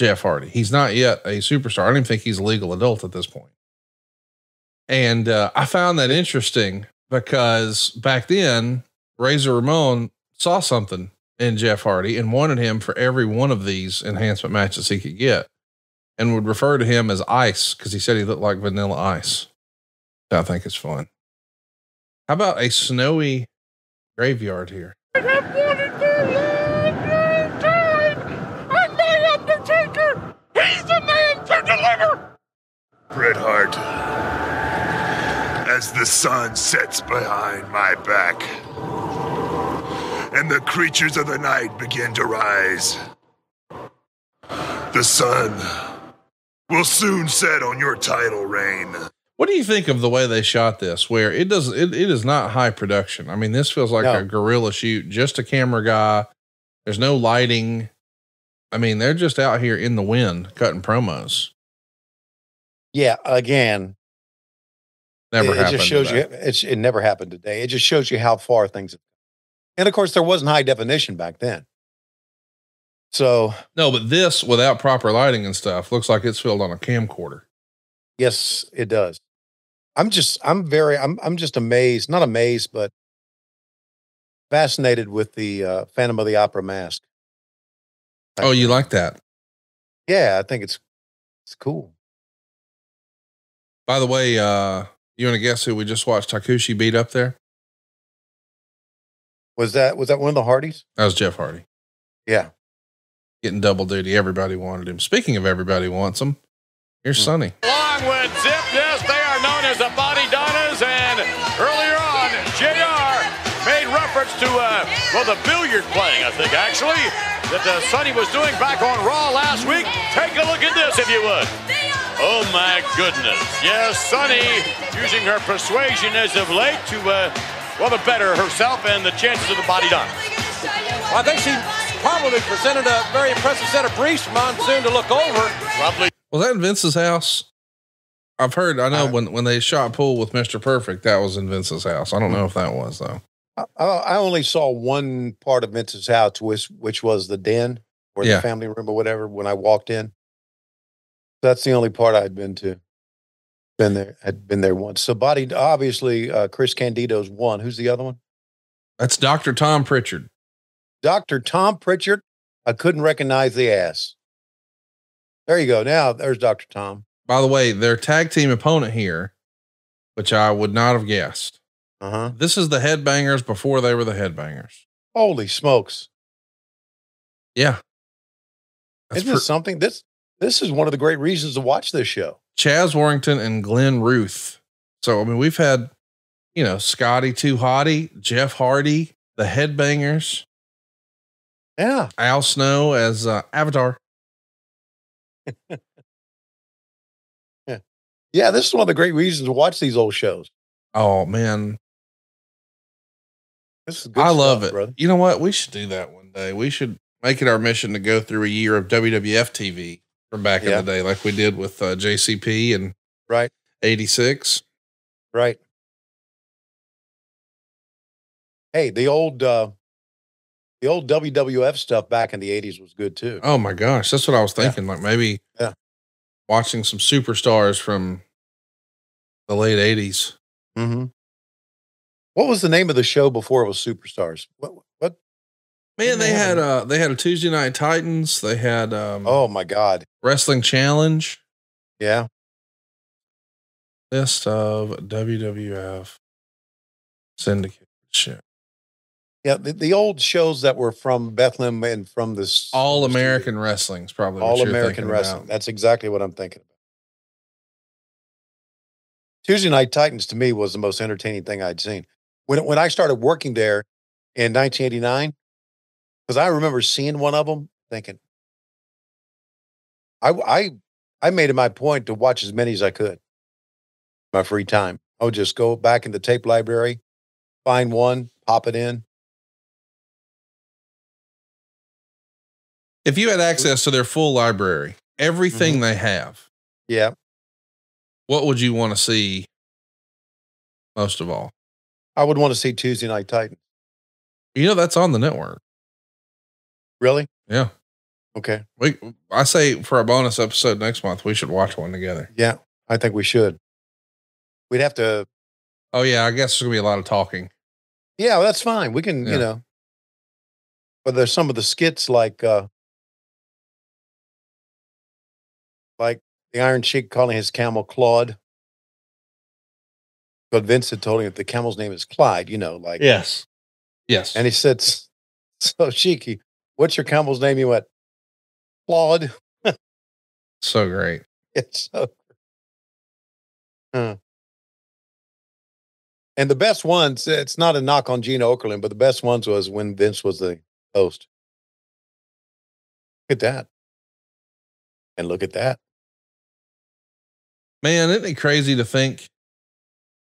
Jeff Hardy. He's not yet a superstar. I don't even think he's a legal adult at this point. And uh, I found that interesting because back then, Razor Ramon saw something in Jeff Hardy and wanted him for every one of these enhancement matches he could get and would refer to him as Ice because he said he looked like Vanilla Ice. I think it's fun. How about a snowy graveyard here? I have wanted for a long, long time. I'm my undertaker. He's the man to deliver. Bret Hart. As the sun sets behind my back, and the creatures of the night begin to rise, the sun will soon set on your title reign. What do you think of the way they shot this? Where it does it, it is not high production. I mean, this feels like No. a guerrilla shoot, just a camera guy. There's no lighting. I mean, they're just out here in the wind cutting promos. yeah, again, Never it, it just shows you it's it never happened today. It just shows you how far things have And of course, there wasn't high definition back then. So, No, but this without proper lighting and stuff looks like it's filmed on a camcorder. yes, it does. I'm just, I'm very, I'm, I'm just amazed, not amazed, but fascinated with the uh, Phantom of the Opera mask. Oh, you like that? Yeah, I think it's, it's cool. By the way, uh, you want to guess who we just watched Hakushi beat up there? Was that, was that one of the Hardys? That was Jeff Hardy Yeah. getting double duty. Everybody wanted him. Speaking of everybody wants him, here's Sunny. Along with Zip, yes, they are known as the Body Donnas. And earlier on, JR made reference to, uh, well, the billiard playing, I think, actually, that uh, Sunny was doing back on Raw last week. Take a look at this, if you would. Oh, my goodness. Yes, Sunny using her persuasion as of late to, uh, well, to better herself and the chances of the Body Donnas. I think she probably presented a very impressive set of briefs for Monsoon to look over. Probably. Was that in Vince's house? I've heard. I know when when they shot pool with Mister Perfect, that was in Vince's house. I don't know if that was though. I, I only saw one part of Vince's house, which, which was the den or Yeah. the family room or whatever when I walked in. That's the only part I'd been to. Been there, had been there once. So, body obviously, uh, Chris Candido's one. Who's the other one? That's Doctor Tom Pritchard. Dr. Tom Pritchard. I couldn't recognize the ass. There you go. Now there's Dr. Tom. By the way, their tag team opponent here, which I would not have guessed. Uh huh. This is the Headbangers before they were the Headbangers. Holy smokes! Yeah, That's Isn't this something? This this is one of the great reasons to watch this show. Chaz Warrington and Glen Ruth. So I mean, we've had, you know, Scotty Too Hottie, Jeff Hardy, the Headbangers, Yeah. Al Snow as uh, Avatar. Yeah, this is one of the great reasons to watch these old shows. Oh man, This is good I love it. brother. You know what? We should do that one day. We should make it our mission to go through a year of WWF TV from back Yeah. in the day, like we did with uh, JCP and Right. '86. Right. Hey, the old uh The old WWF stuff back in the 80s was good too. Oh my gosh, that's what I was thinking. Like maybe Yeah. Watching some superstars from the late '80s. Mm-hmm. What was the name of the show before it was Superstars? What? What? Man, they had uh they had a Tuesday Night Titans. They had um Oh my God. Wrestling Challenge Yeah. list of WWF syndicate shit. Yeah. The, the old shows that were from Bethlehem and from this All American Wrestling's probably All American Wrestling. about. That's exactly what I'm thinking about. Tuesday Night Titans to me was the most entertaining thing I'd seen. When when I started working there in 1989, because I remember seeing one of them, thinking, I I I made it my point to watch as many as I could. My free time, I would just go back in the tape library, find one, pop it in. If you had access to their full library, everything Mm-hmm. they have, Yeah, what would you want to see most of all? I would want to see Tuesday Night Titans. You know that's on the network. Really? Yeah. Okay. We I say for a bonus episode next month, we should watch one together. Yeah, I think we should. We'd have to Oh yeah, I guess there's gonna be a lot of talking. Yeah, well, that's fine. We can, Yeah. you know. But there's some of the skits like uh like the Iron Sheik calling his camel Claude. But Vince had told him that the camel's name is Clyde, you know, like Yes. Yes. and he said, So Sheiky, what's your camel's name? He went, Claude. So great. It's so Huh. And the best ones, it's not a knock on Gene Okerlund, but the best ones was when Vince was the host. Look at that. And look at that. Man, isn't it crazy to think?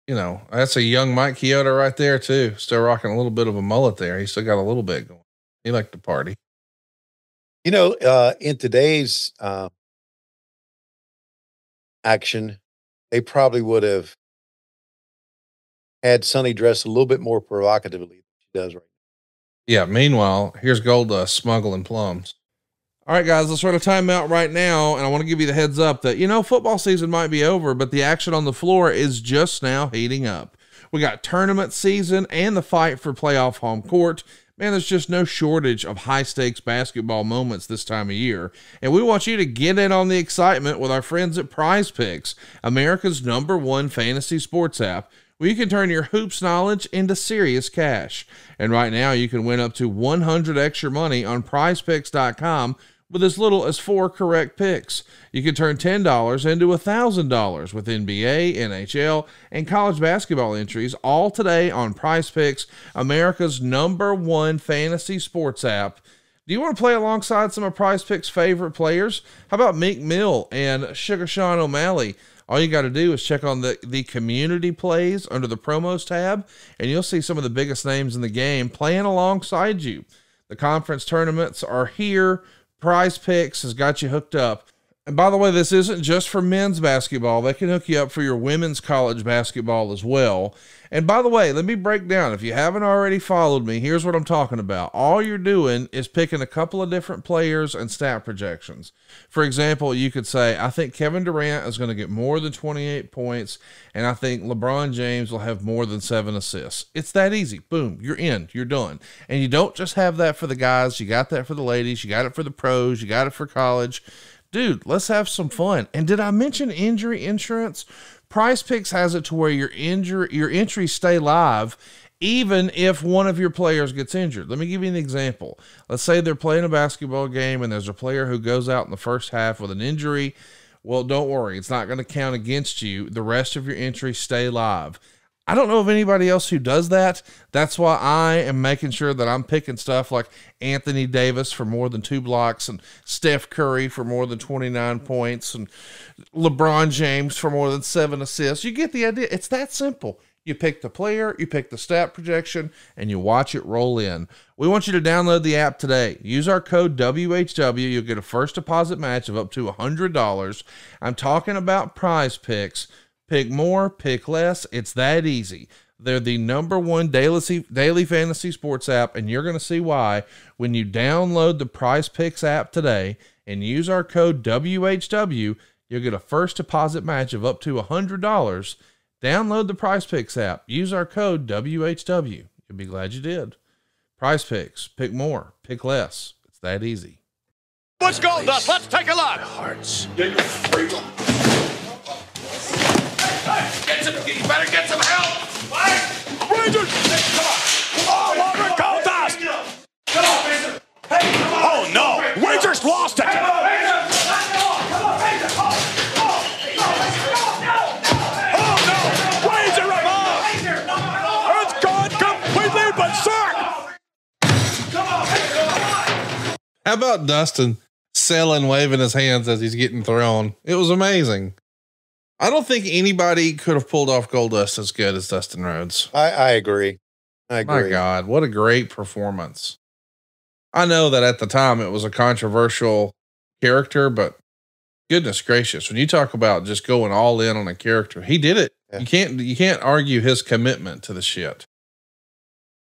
You know, that's a young Mike Chioda right there too. Still rocking a little bit of a mullet there. He still got a little bit going. He liked to party. You know, uh, in today's uh, action, they probably would have had Sunny dress a little bit more provocatively than she does right now. Yeah. Meanwhile, here's Goldust smuggling plums. All right, guys, let's run a timeout right now. And I want to give you the heads up that, you know, football season might be over, but the action on the floor is just now heating up. We got tournament season and the fight for playoff home court. Man, there's just no shortage of high stakes basketball moments this time of year. And we want you to get in on the excitement with our friends at Prize Picks, America's number one fantasy sports app where you can turn your hoops knowledge into serious cash. And right now, you can win up to 100 extra money on prizepicks.com with as little as four correct picks. You can turn $10 into $1,000 with NBA, NHL, and college basketball entries all today on Prize Picks, America's number one fantasy sports app. Do you want to play alongside some of Prize Picks' favorite players? How about Meek Mill and Sugar Sean O'Malley? All you got to do is check on the, the community plays under the promos tab, and you'll see some of the biggest names in the game playing alongside you. The conference tournaments are here. Prize Picks has got you hooked up. And by the way, this isn't just for men's basketball. They can hook you up for your women's college basketball as well. And by the way, let me break down. If you haven't already followed me, here's what I'm talking about. All you're doing is picking a couple of different players and stat projections. For example, you could say, I think Kevin Durant is going to get more than 28 points, and I think LeBron James will have more than seven assists. It's that easy. Boom, you're in, you're done. And you don't just have that for the guys, you got that for the ladies, you got it for the pros, you got it for college dude, let's have some fun. And did I mention injury insurance? Prize Picks has it to where your injury your entries stay live even if one of your players gets injured. Let me give you an example. Let's say they're playing a basketball game and there's a player who goes out in the first half with an injury. Well, don't worry, it's not going to count against you. The rest of your entries stay live. I don't know of anybody else who does that. That's why I am making sure that I'm picking stuff like Anthony Davis for more than two blocks and Steph Curry for more than 29 points and LeBron James for more than seven assists. You get the idea. It's that simple. You pick the player, you pick the stat projection, and you watch it roll in. We want you to download the app today. Use our code WHW. You'll get a first deposit match of up to $100. I'm talking about prize picks. Pick more, pick less. It's that easy. They're the number one daily daily fantasy sports app, and you're going to see why when you download the Prize Picks app today and use our code WHW. You'll get a first deposit match of up to $100. Download the Prize Picks app. Use our code WHW. You'll be glad you did. Prize Picks. Pick more. Pick less. It's that easy. What's Goldust? Let's take a look. Hearts. Get some, you better get some help. Rangers! Come on. Oh, Robert Goldust! Come on, Mason. Hey, come on. Oh, no. Rangers lost it. Come on, Mason. Come on, Mason. Oh, no. Razor Ramon! It's gone completely berserk! How about Dustin selling, waving his hands as he's getting thrown? It was amazing. I don't think anybody could have pulled off Goldust as good as Dustin Rhodes. I, I agree. I My agree. God, what a great performance. I know that at the time it was a controversial character, but goodness gracious, when you talk about just going all in on a character, he did it. You can't you can't argue his commitment to the shit.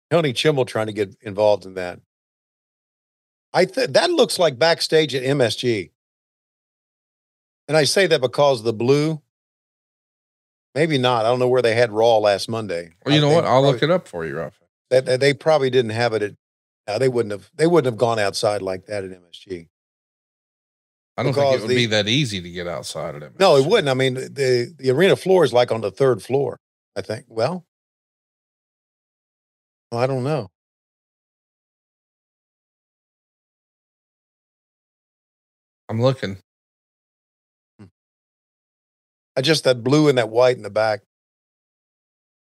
Tony Chimel trying to get involved in that. I th- that looks like backstage at MSG. And I say that because the blue, maybe not. I don't know where they had Raw last Monday. Well, you know what? I'll probably- look it up for you, Ralph. That, that they probably didn't have it at. No, they wouldn't have. They wouldn't have gone outside like that at MSG. I don't think it would the- be that easy to get outside of him. No, it wouldn't. I mean, the the arena floor is like on the third floor. I think. Well, well, I don't know. I'm looking. I just that blue and that white in the back.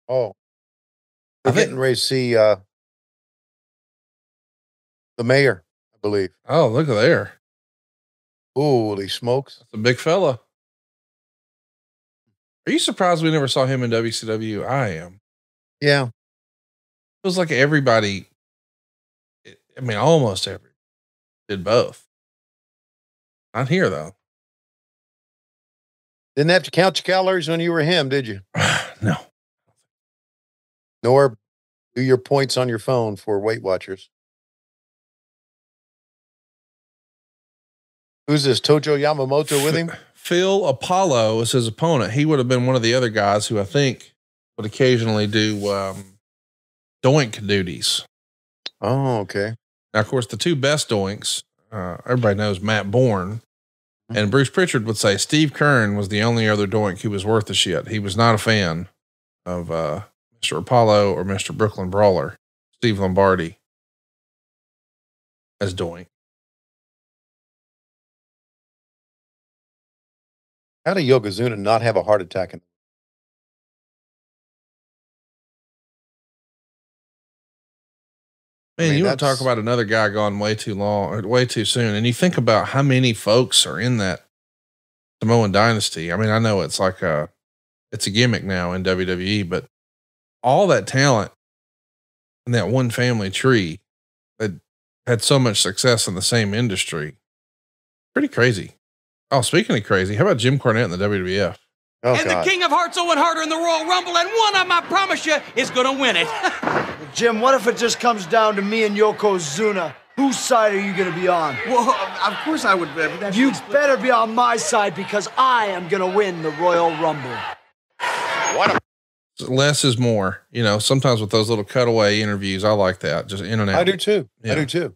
Oh, we're think- getting ready to see uh, the mayor, I believe. Oh, look at there. Holy smokes! That's a big fella. Are you surprised we never saw him in WCW? I am. Yeah, It was like everybody, I mean, almost every did both. Not here though. Didn't have to count your calories when you were him, did you? no. Nor do your points on your phone for Weight Watchers. Who's this? Tojo Yamamoto with him? Phil Apollo is his opponent. He would have been one of the other guys who I think would occasionally do um, doink duties. Oh, okay. Now, of course, the two best doinks, uh, everybody knows Matt Bourne. And Bruce Pritchard would say Steve Keirn was the only other doink who was worth the shit. He was not a fan of uh, Mr. Apollo or Mr. Brooklyn Brawler, Steve Lombardi, as doink. How did Yokozuna not have a heart attack? In- Man, mean, you want to talk about another guy gone way too long or way too soon. And you think about how many folks are in that Samoan dynasty. I mean, I know it's like a, it's a gimmick now in WWE, but all that talent and that one family tree that had so much success in the same industry. Pretty crazy. Oh, speaking of crazy, how about Jim Cornette in the WWF? Oh, and the King of Hearts, Owen Harder in the Royal Rumble, and one of them, I promise you, is going to win it. Jim, what if it just comes down to me and Yokozuna? Whose side are you going to be on? well, of course I would. You better be on my side because I am going to win the Royal Rumble. What a Less is more. You know, sometimes with those little cutaway interviews, I like that. Just in and out. I do too. I do too.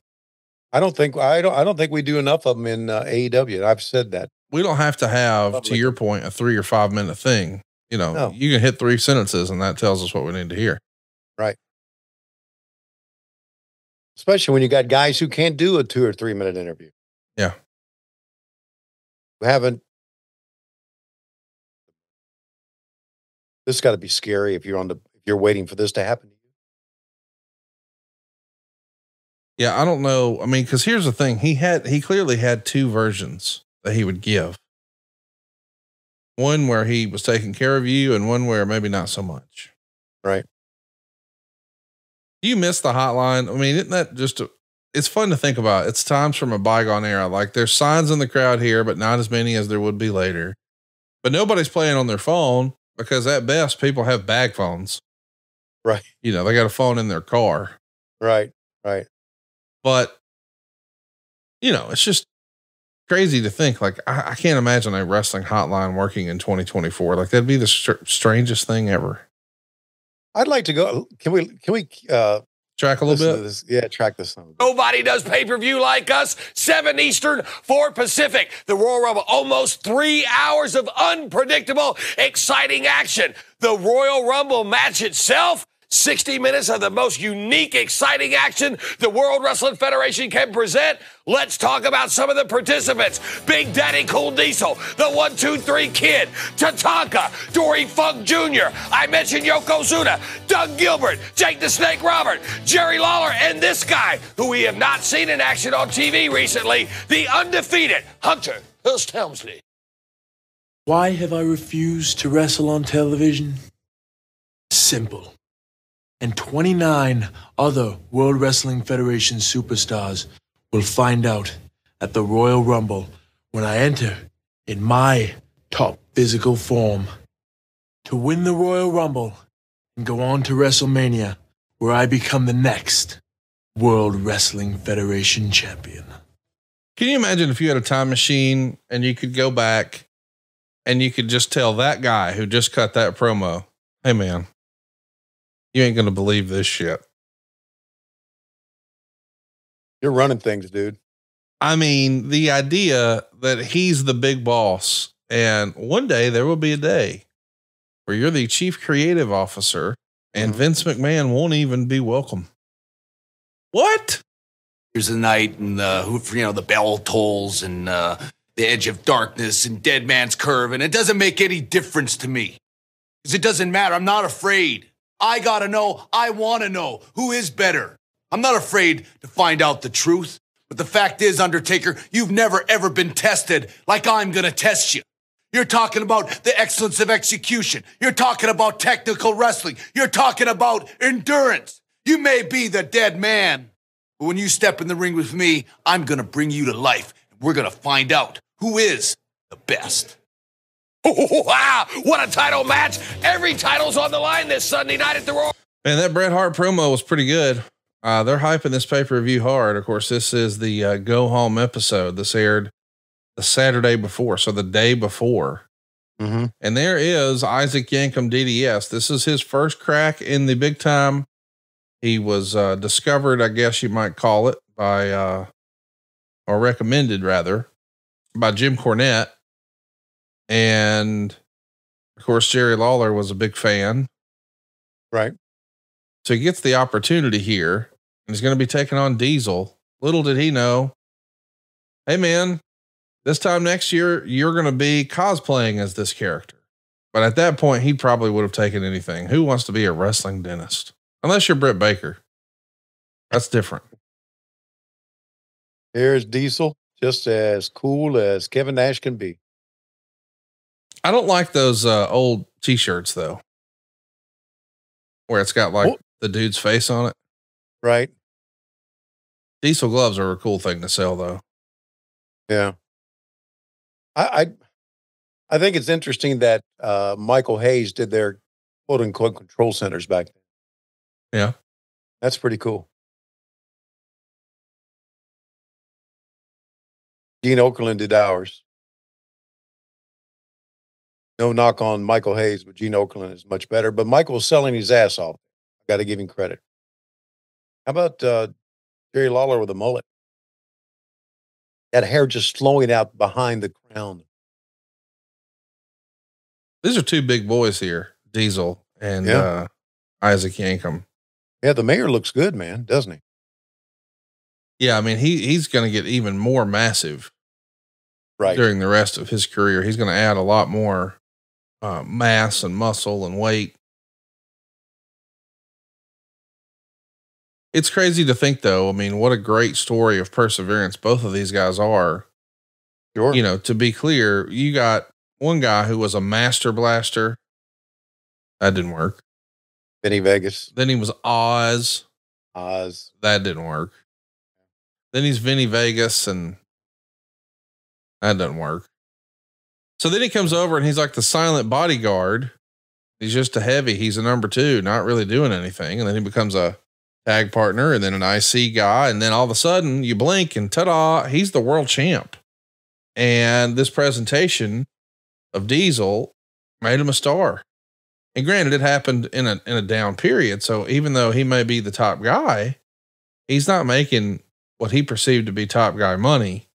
I don't think I don't I don't think we do enough of them in uh, AEW. I've said that. We don't have to have, to your point, a three or five minute thing. You know, No. you can hit three sentences and that tells us what we need to hear. Right. Especially when you got guys who can't do a two or three minute interview. Yeah. Who haven't. This got to be scary if you're on the if you're waiting for this to happen. Yeah. I don't know. I mean, cause here's the thing. He had, he clearly had two versions that he would give. One where he was taking care of you and one where maybe not so much. Right. Do you miss the hotline? I mean, isn't that just a, it's fun to think about. It's times from a bygone era. Like there's signs in the crowd here, but not as many as there would be later. But nobody's playing on their phone because at best people have bag phones. Right. You know, they got a phone in their car. Right. Right. But, you know, it's just crazy to think. Like, I, I can't imagine a wrestling hotline working in 2024. Like, that'd be the str- strangest thing ever. I'd like to go. Can we? Can we? uh Track a little listen to bit. This? Yeah, track this. Song. Nobody does pay per view like us. 7 Eastern, 4 Pacific. The Royal Rumble, almost three hours of unpredictable, exciting action. The Royal Rumble match itself. 60 minutes of the most unique, exciting action the World Wrestling Federation can present. Let's talk about some of the participants. Big Daddy Cool Diesel, the 123 Kid, Tatanka, Dory Funk Jr., I mentioned Yokozuna, Doug Gilbert, Jake the Snake Robert, Jerry Lawler, and this guy, who we have not seen in action on TV recently, the undefeated Hunter Hearst Helmsley. Why have I refused to wrestle on television? Simple. And 29 other World Wrestling Federation superstars will find out at the Royal Rumble when I enter in my top physical form. To win the Royal Rumble and go on to WrestleMania, where I become the next World Wrestling Federation champion. Can you imagine if you had a time machine and you could go back and you could just tell that guy who just cut that promo, hey man, you ain't going to believe this shit. You're running things, dude. I mean, the idea that he's the big boss and one day there will be a day where you're the chief creative officer and Vince McMahon won't even be welcome. What? Here's the night and the who- you know the bell tolls and uh, the edge of darkness and Dead Man's Curve, and it doesn't make any difference to me because it doesn't matter. I'm not afraid. I gotta know. I want to know who is better. I'm not afraid to find out the truth. But the fact is, Undertaker, you've never ever been tested like I'm gonna test you. You're talking about the excellence of execution. You're talking about technical wrestling. You're talking about endurance. You may be the dead man, but when you step in the ring with me, I'm gonna bring you to life. We're gonna find out who is the best. Wow, what a title match. Every title's on the line this Sunday night at the Royal. Man, that Bret Hart promo was pretty good. Uh, they're hyping this pay per view hard. Of course, this is the uh, go home episode. This aired the Saturday before, so the day before. Mm-hmm. And there is Isaac Yankem DDS. This is his first crack in the big time. He was uh, discovered, I guess you might call it, by, uh, or recommended rather, by Jim Cornette. And of course, Jerry Lawler was a big fan. Right. So he gets the opportunity here and he's going to be taking on Diesel. Little did he know, hey man, this time next year, you're going to be cosplaying as this character. But at that point, he probably would have taken anything. Who wants to be a wrestling dentist? Unless you're Britt Baker. That's different. Here's Diesel, just as cool as Kevin Nash can be. I don't like those uh, old t shirts though, where it's got like the dude's face on it. Right. Diesel gloves are a cool thing to sell though. Yeah. I I, I think it's interesting that uh, Michael Hayes did their quote unquote control centers back then. Yeah. That's pretty cool. Gene Okerlund did ours. No knock on Michael Hayes, but Gene Okerlund is much better. But Michael was selling his ass off. I got to give him credit. How about uh, Jerry Lawler with a mullet? That hair just flowing out behind the crown. These are two big boys here, Diesel and Yeah. uh, Isaac Yankem. Yeah, the mayor looks good, man, doesn't he? Yeah, I mean he he's going to get even more massive Right. during the rest of his career. He's going to add a lot more uh, mass and muscle and weight. It's crazy to think, though. I mean, what a great story of perseverance both of these guys are. Sure. You know, to be clear, you got one guy who was a master blaster. That didn't work. Benny Vegas. Then he was Oz. Oz. That didn't work. Then he's Vinny Vegas, and that doesn't work. So then he comes over and he's like the silent bodyguard. He's just a heavy. He's a number two, not really doing anything. And then he becomes a tag partner and then an IC guy. And then all of a sudden you blink and ta da, he's the world champ. And this presentation of Diesel made him a star. And granted, it happened in a in a down period. So even though he may be the top guy, he's not making what he perceived to be top guy money.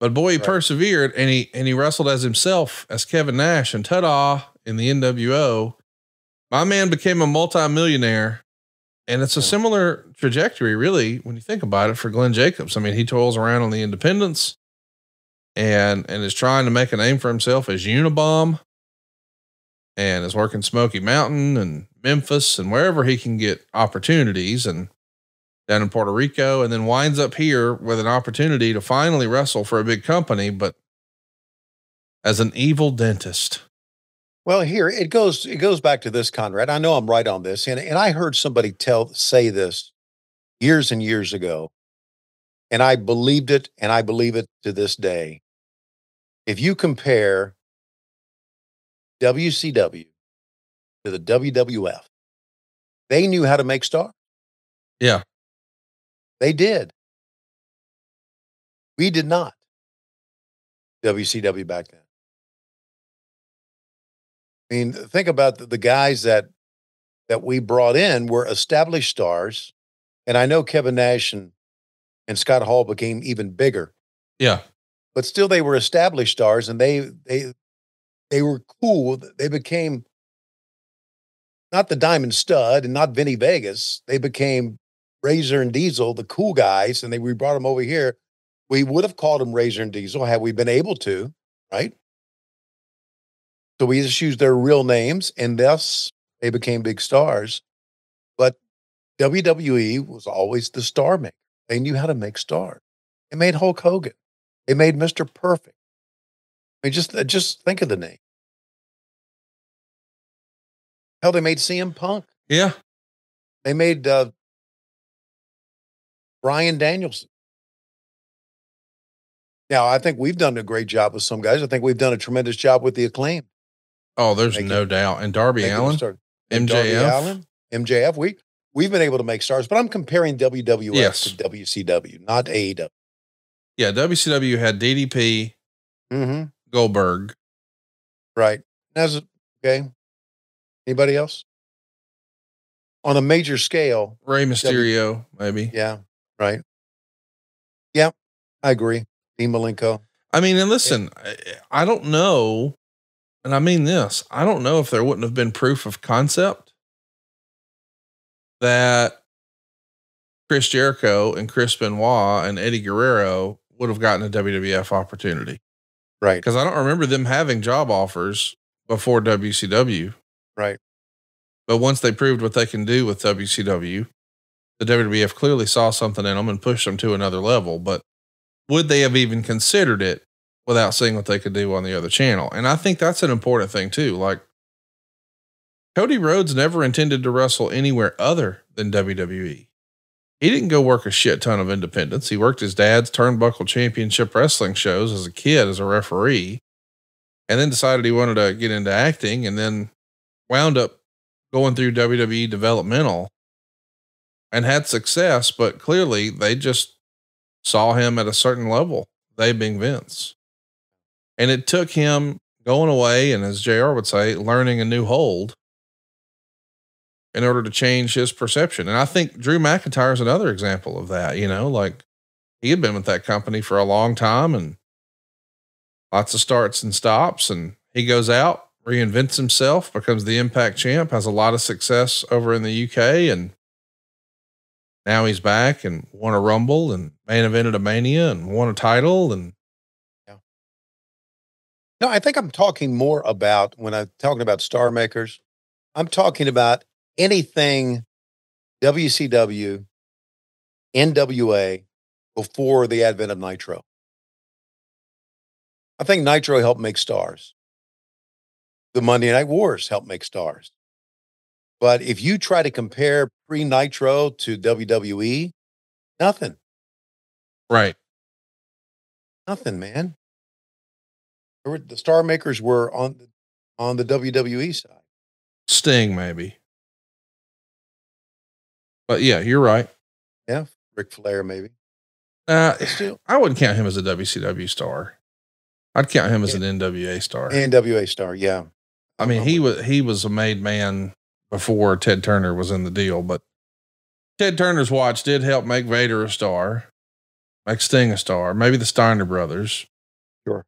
But boy, he Right. persevered and he and he wrestled as himself as Kevin Nash and ta-da in the NWO. My man became a multimillionaire. And it's a similar trajectory, really, when you think about it, for Glenn Jacobs. I mean, he toils around on the independents and and is trying to make a name for himself as Unabomb and is working Smoky Mountain and Memphis and wherever he can get opportunities and down in Puerto Rico and then winds up here with an opportunity to finally wrestle for a big company, but as an evil dentist. Well, here it goes. It goes back to this, Conrad. I know I'm right on this, and and I heard somebody tell say this years and years ago, and I believed it, and I believe it to this day. If you compare WCW to the WWF, they knew how to make stars. Yeah. They did. We did not. WCW back then. I mean, think about the, the guys that that we brought in were established stars, and I know Kevin Nash and and Scott Hall became even bigger, Yeah. but still they were established stars, and they they they were cool. They became not the Diamond Stud and not Vinny Vegas. They became Razor and Diesel, the cool guys, and they we brought them over here. We would have called them Razor and Diesel had we been able to, right? So we just used their real names, and thus they became big stars. But WWE was always the star maker. They knew how to make stars. They made Hulk Hogan. They made Mr. Perfect. I mean, just uh, just think of the name. Hell, they made CM Punk. Yeah. They made uh, Bryan Danielson. Now, I think we've done a great job with some guys. I think we've done a tremendous job with the acclaim. Oh, there's Make no doubt. And Darby Allin. And MJF. Darby Allin, MJF. We we've been able to make stars, but I'm comparing WWF Yes. to WCW, not AEW. Yeah. WCW had DDP, Mm-hmm. Goldberg. Right. That's okay. Anybody else? On a major scale, Rey Mysterio, maybe. yeah, right. Yeah, I agree. Dean Malenko. I mean, and listen, I, I don't know, and I mean this, I don't know if there wouldn't have been proof of concept that Chris Jericho and Chris Benoit and Eddie Guerrero would have gotten a WWF opportunity. Right. Because I don't remember them having job offers before WCW. Right. But once they proved what they can do with WCW, the WWF clearly saw something in them and pushed them to another level. But would they have even considered it without seeing what they could do on the other channel? And I think that's an important thing too. Like Cody Rhodes never intended to wrestle anywhere other than WWE. He didn't go work a shit ton of independence. He worked his dad's turnbuckle championship wrestling shows as a kid as a referee and then decided he wanted to get into acting and then wound up going through WWE developmental and had success, but clearly they just saw him at a certain level, they being Vince. And it took him going away and, as JR would say, learning a new hold in order to change his perception. And I think Drew McIntyre is another example of that. You know, like he had been with that company for a long time and lots of starts and stops. And he goes out, reinvents himself, becomes the impact champ, has a lot of success over in the UK. And now he's back and won a rumble and main evented a mania and won a title. And yeah. No, I think I'm talking more about when I'm talking about star makers, I'm talking about anything WCW, NWA before the advent of Nitro. I think Nitro helped make stars. The Monday Night Wars helped make stars. But if you try to compare pre Nitro to WWE, nothing, right. nothing, man. Were- The star makers were on on the WWE side. Sting, maybe. But yeah, you're right. Yeah, Ric Flair maybe. Uh, still- I wouldn't count him as a WCW star. I'd count him as an NWA star. NWA star, yeah. I mean, he was he was a made man before Ted Turner was in the deal, but Ted Turner's watch did help make Vader a star, make Sting a star, maybe the Steiner brothers. Sure.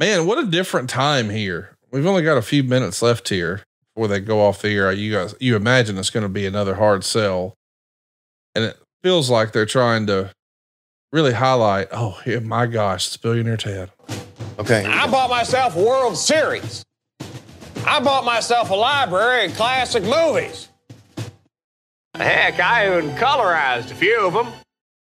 Man, what a different time here. We've only got a few minutes left here before they go off the air. You guys, you imagine it's going to be another hard sell, and it feels like they're trying to really highlight. Oh, my gosh, it's Billionaire Ted. Okay. I bought myself World Series. I bought myself a library of classic movies. Heck, I even colorized a few of them.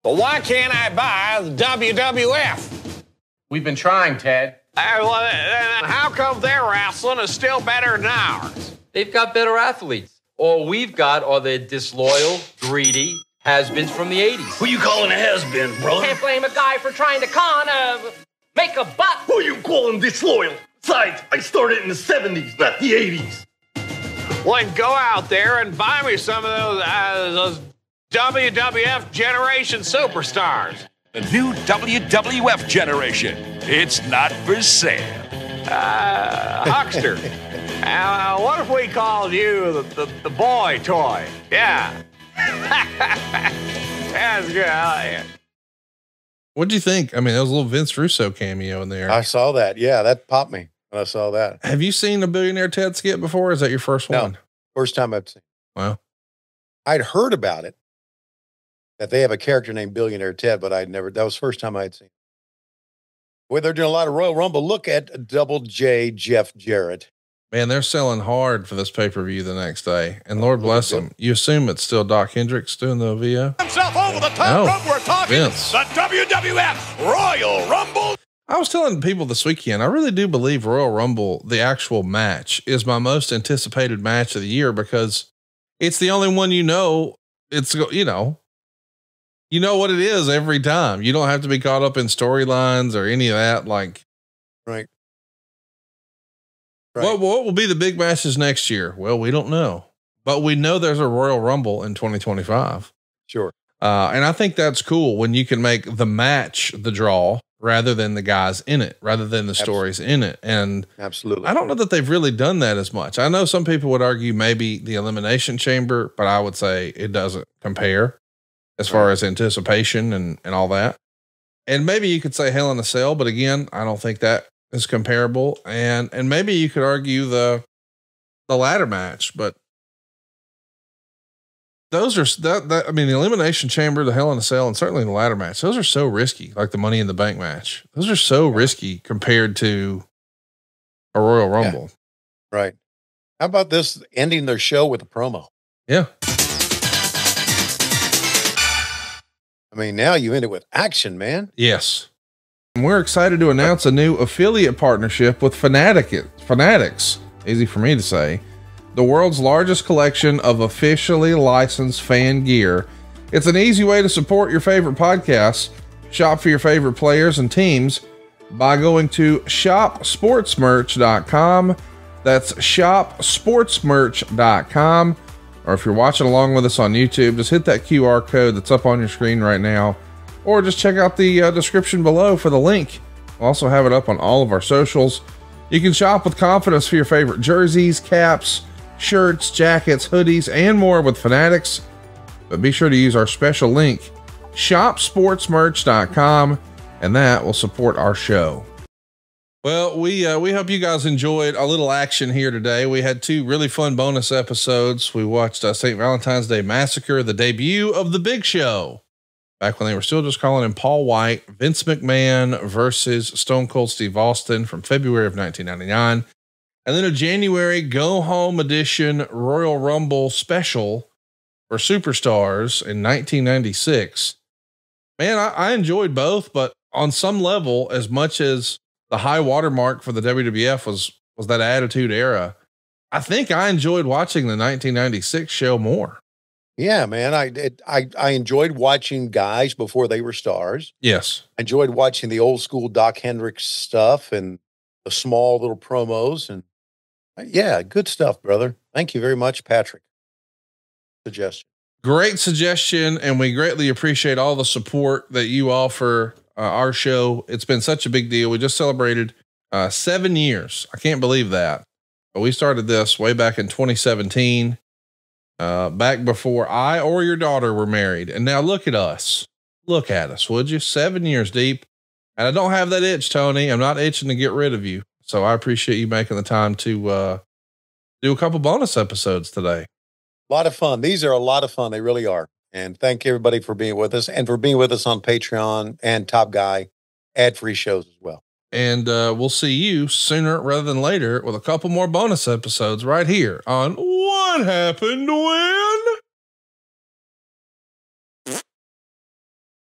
But why can't I buy the WWF? We've been trying, Ted. Uh, well, uh, how come their wrestling is still better than ours? They've got better athletes. All we've got are the disloyal, greedy has-beens from the 80s. Who you calling a has-been, brother? Can't blame a guy for trying to con a... make a buck. Who you calling disloyal? Besides, I started in the 70s, not the 80s. Well, go out there and buy me some of those, uh, those WWF generation superstars. The new WWF generation. It's not for sale. Uh, Huckster. uh, what if we called you the, the, the boy toy? Yeah. That's good. I like it. What'd you think? I mean, there was a little Vince Russo cameo in there. I saw that. Yeah, that popped me when I saw that. Have you seen a Billionaire Ted skit before? Is that your first No. one? First time I've seen. Wow. I'd heard about it that they have a character named Billionaire Ted, but I'd never. That was the first time I'd seen. it. Boy, they're doing a lot of Royal Rumble. Look at Double J Jeff Jarrett. Man, they're selling hard for this pay per view the next day. And Lord bless them. You assume it's still Doc Hendrix doing the VO? Himself over the top No, rope. We're talking Vince. the WWF Royal Rumble. I was telling people this weekend, I really do believe Royal Rumble, the actual match, is my most anticipated match of the year because it's the only one you know. It's, you know, you know what it is every time. You don't have to be caught up in storylines or any of that. Like, Right. What, what will be the big matches next year? Well, we don't know, but we know there's a Royal Rumble in 2025. Sure. Uh, and I think that's cool when you can make the match the draw rather than the guys in it, rather than the stories in it. And Absolutely. I don't know that they've really done that as much. I know some people would argue maybe the Elimination Chamber, but I would say it doesn't compare as far as anticipation and, and all that. And maybe you could say Hell in a Cell, but again, I don't think that is comparable. And and maybe you could argue the the ladder match, but those are that, that I mean the Elimination Chamber, the Hell in a Cell, and certainly the ladder match. Those are so risky, like the Money in the Bank match. Those are so risky compared to a Royal Rumble. Right. How about this ending their show with a promo? Yeah. I mean, now you end it with action, man. Yes. And we're excited to announce a new affiliate partnership with Fanatic Fanatics. Easy for me to say. The world's largest collection of officially licensed fan gear. It's an easy way to support your favorite podcasts. Shop for your favorite players and teams by going to shopsportsmerch.com. That's shopsportsmerch.com. Or if you're watching along with us on YouTube, just hit that QR code that's up on your screen right now. Or just check out the uh, description below for the link. We'll also have it up on all of our socials. You can shop with confidence for your favorite jerseys, caps, shirts, jackets, hoodies, and more with Fanatics. But be sure to use our special link, shopsportsmerch.com, and that will support our show. Well, we uh, we hope you guys enjoyed a little action here today. We had two really fun bonus episodes. We watched uh, St. Valentine's Day Massacre, the debut of the Big Show, back when they were still just calling him Paul White, Vince McMahon versus Stone Cold Steve Austin from February of 1999, and then a January Go Home Edition Royal Rumble special for Superstars in 1996. Man, I, I enjoyed both, but on some level, as much as the high watermark for the WWF was was that Attitude Era. I think I enjoyed watching the 1996 show more. Yeah, man. I it, I I enjoyed watching guys before they were stars. Yes. I enjoyed watching the old school Doc Hendrix stuff and the small little promos and yeah, good stuff, brother. Thank you very much, Patrick. Suggestion. Great suggestion, and we greatly appreciate all the support that you offer uh, our show. It's been such a big deal. We just celebrated uh, seven years. I can't believe that. But we started this way back in 2017, uh, back before I or your daughter were married. And now look at us. Look at us, would you? Seven years deep. And I don't have that itch, Tony. I'm not itching to get rid of you. So I appreciate you making the time to uh, do a couple bonus episodes today. A lot of fun. These are a lot of fun. They really are. And thank everybody for being with us and for being with us on Patreon and Top Guy ad free shows as well. And uh, we'll see you sooner rather than later with a couple more bonus episodes right here on What Happened When.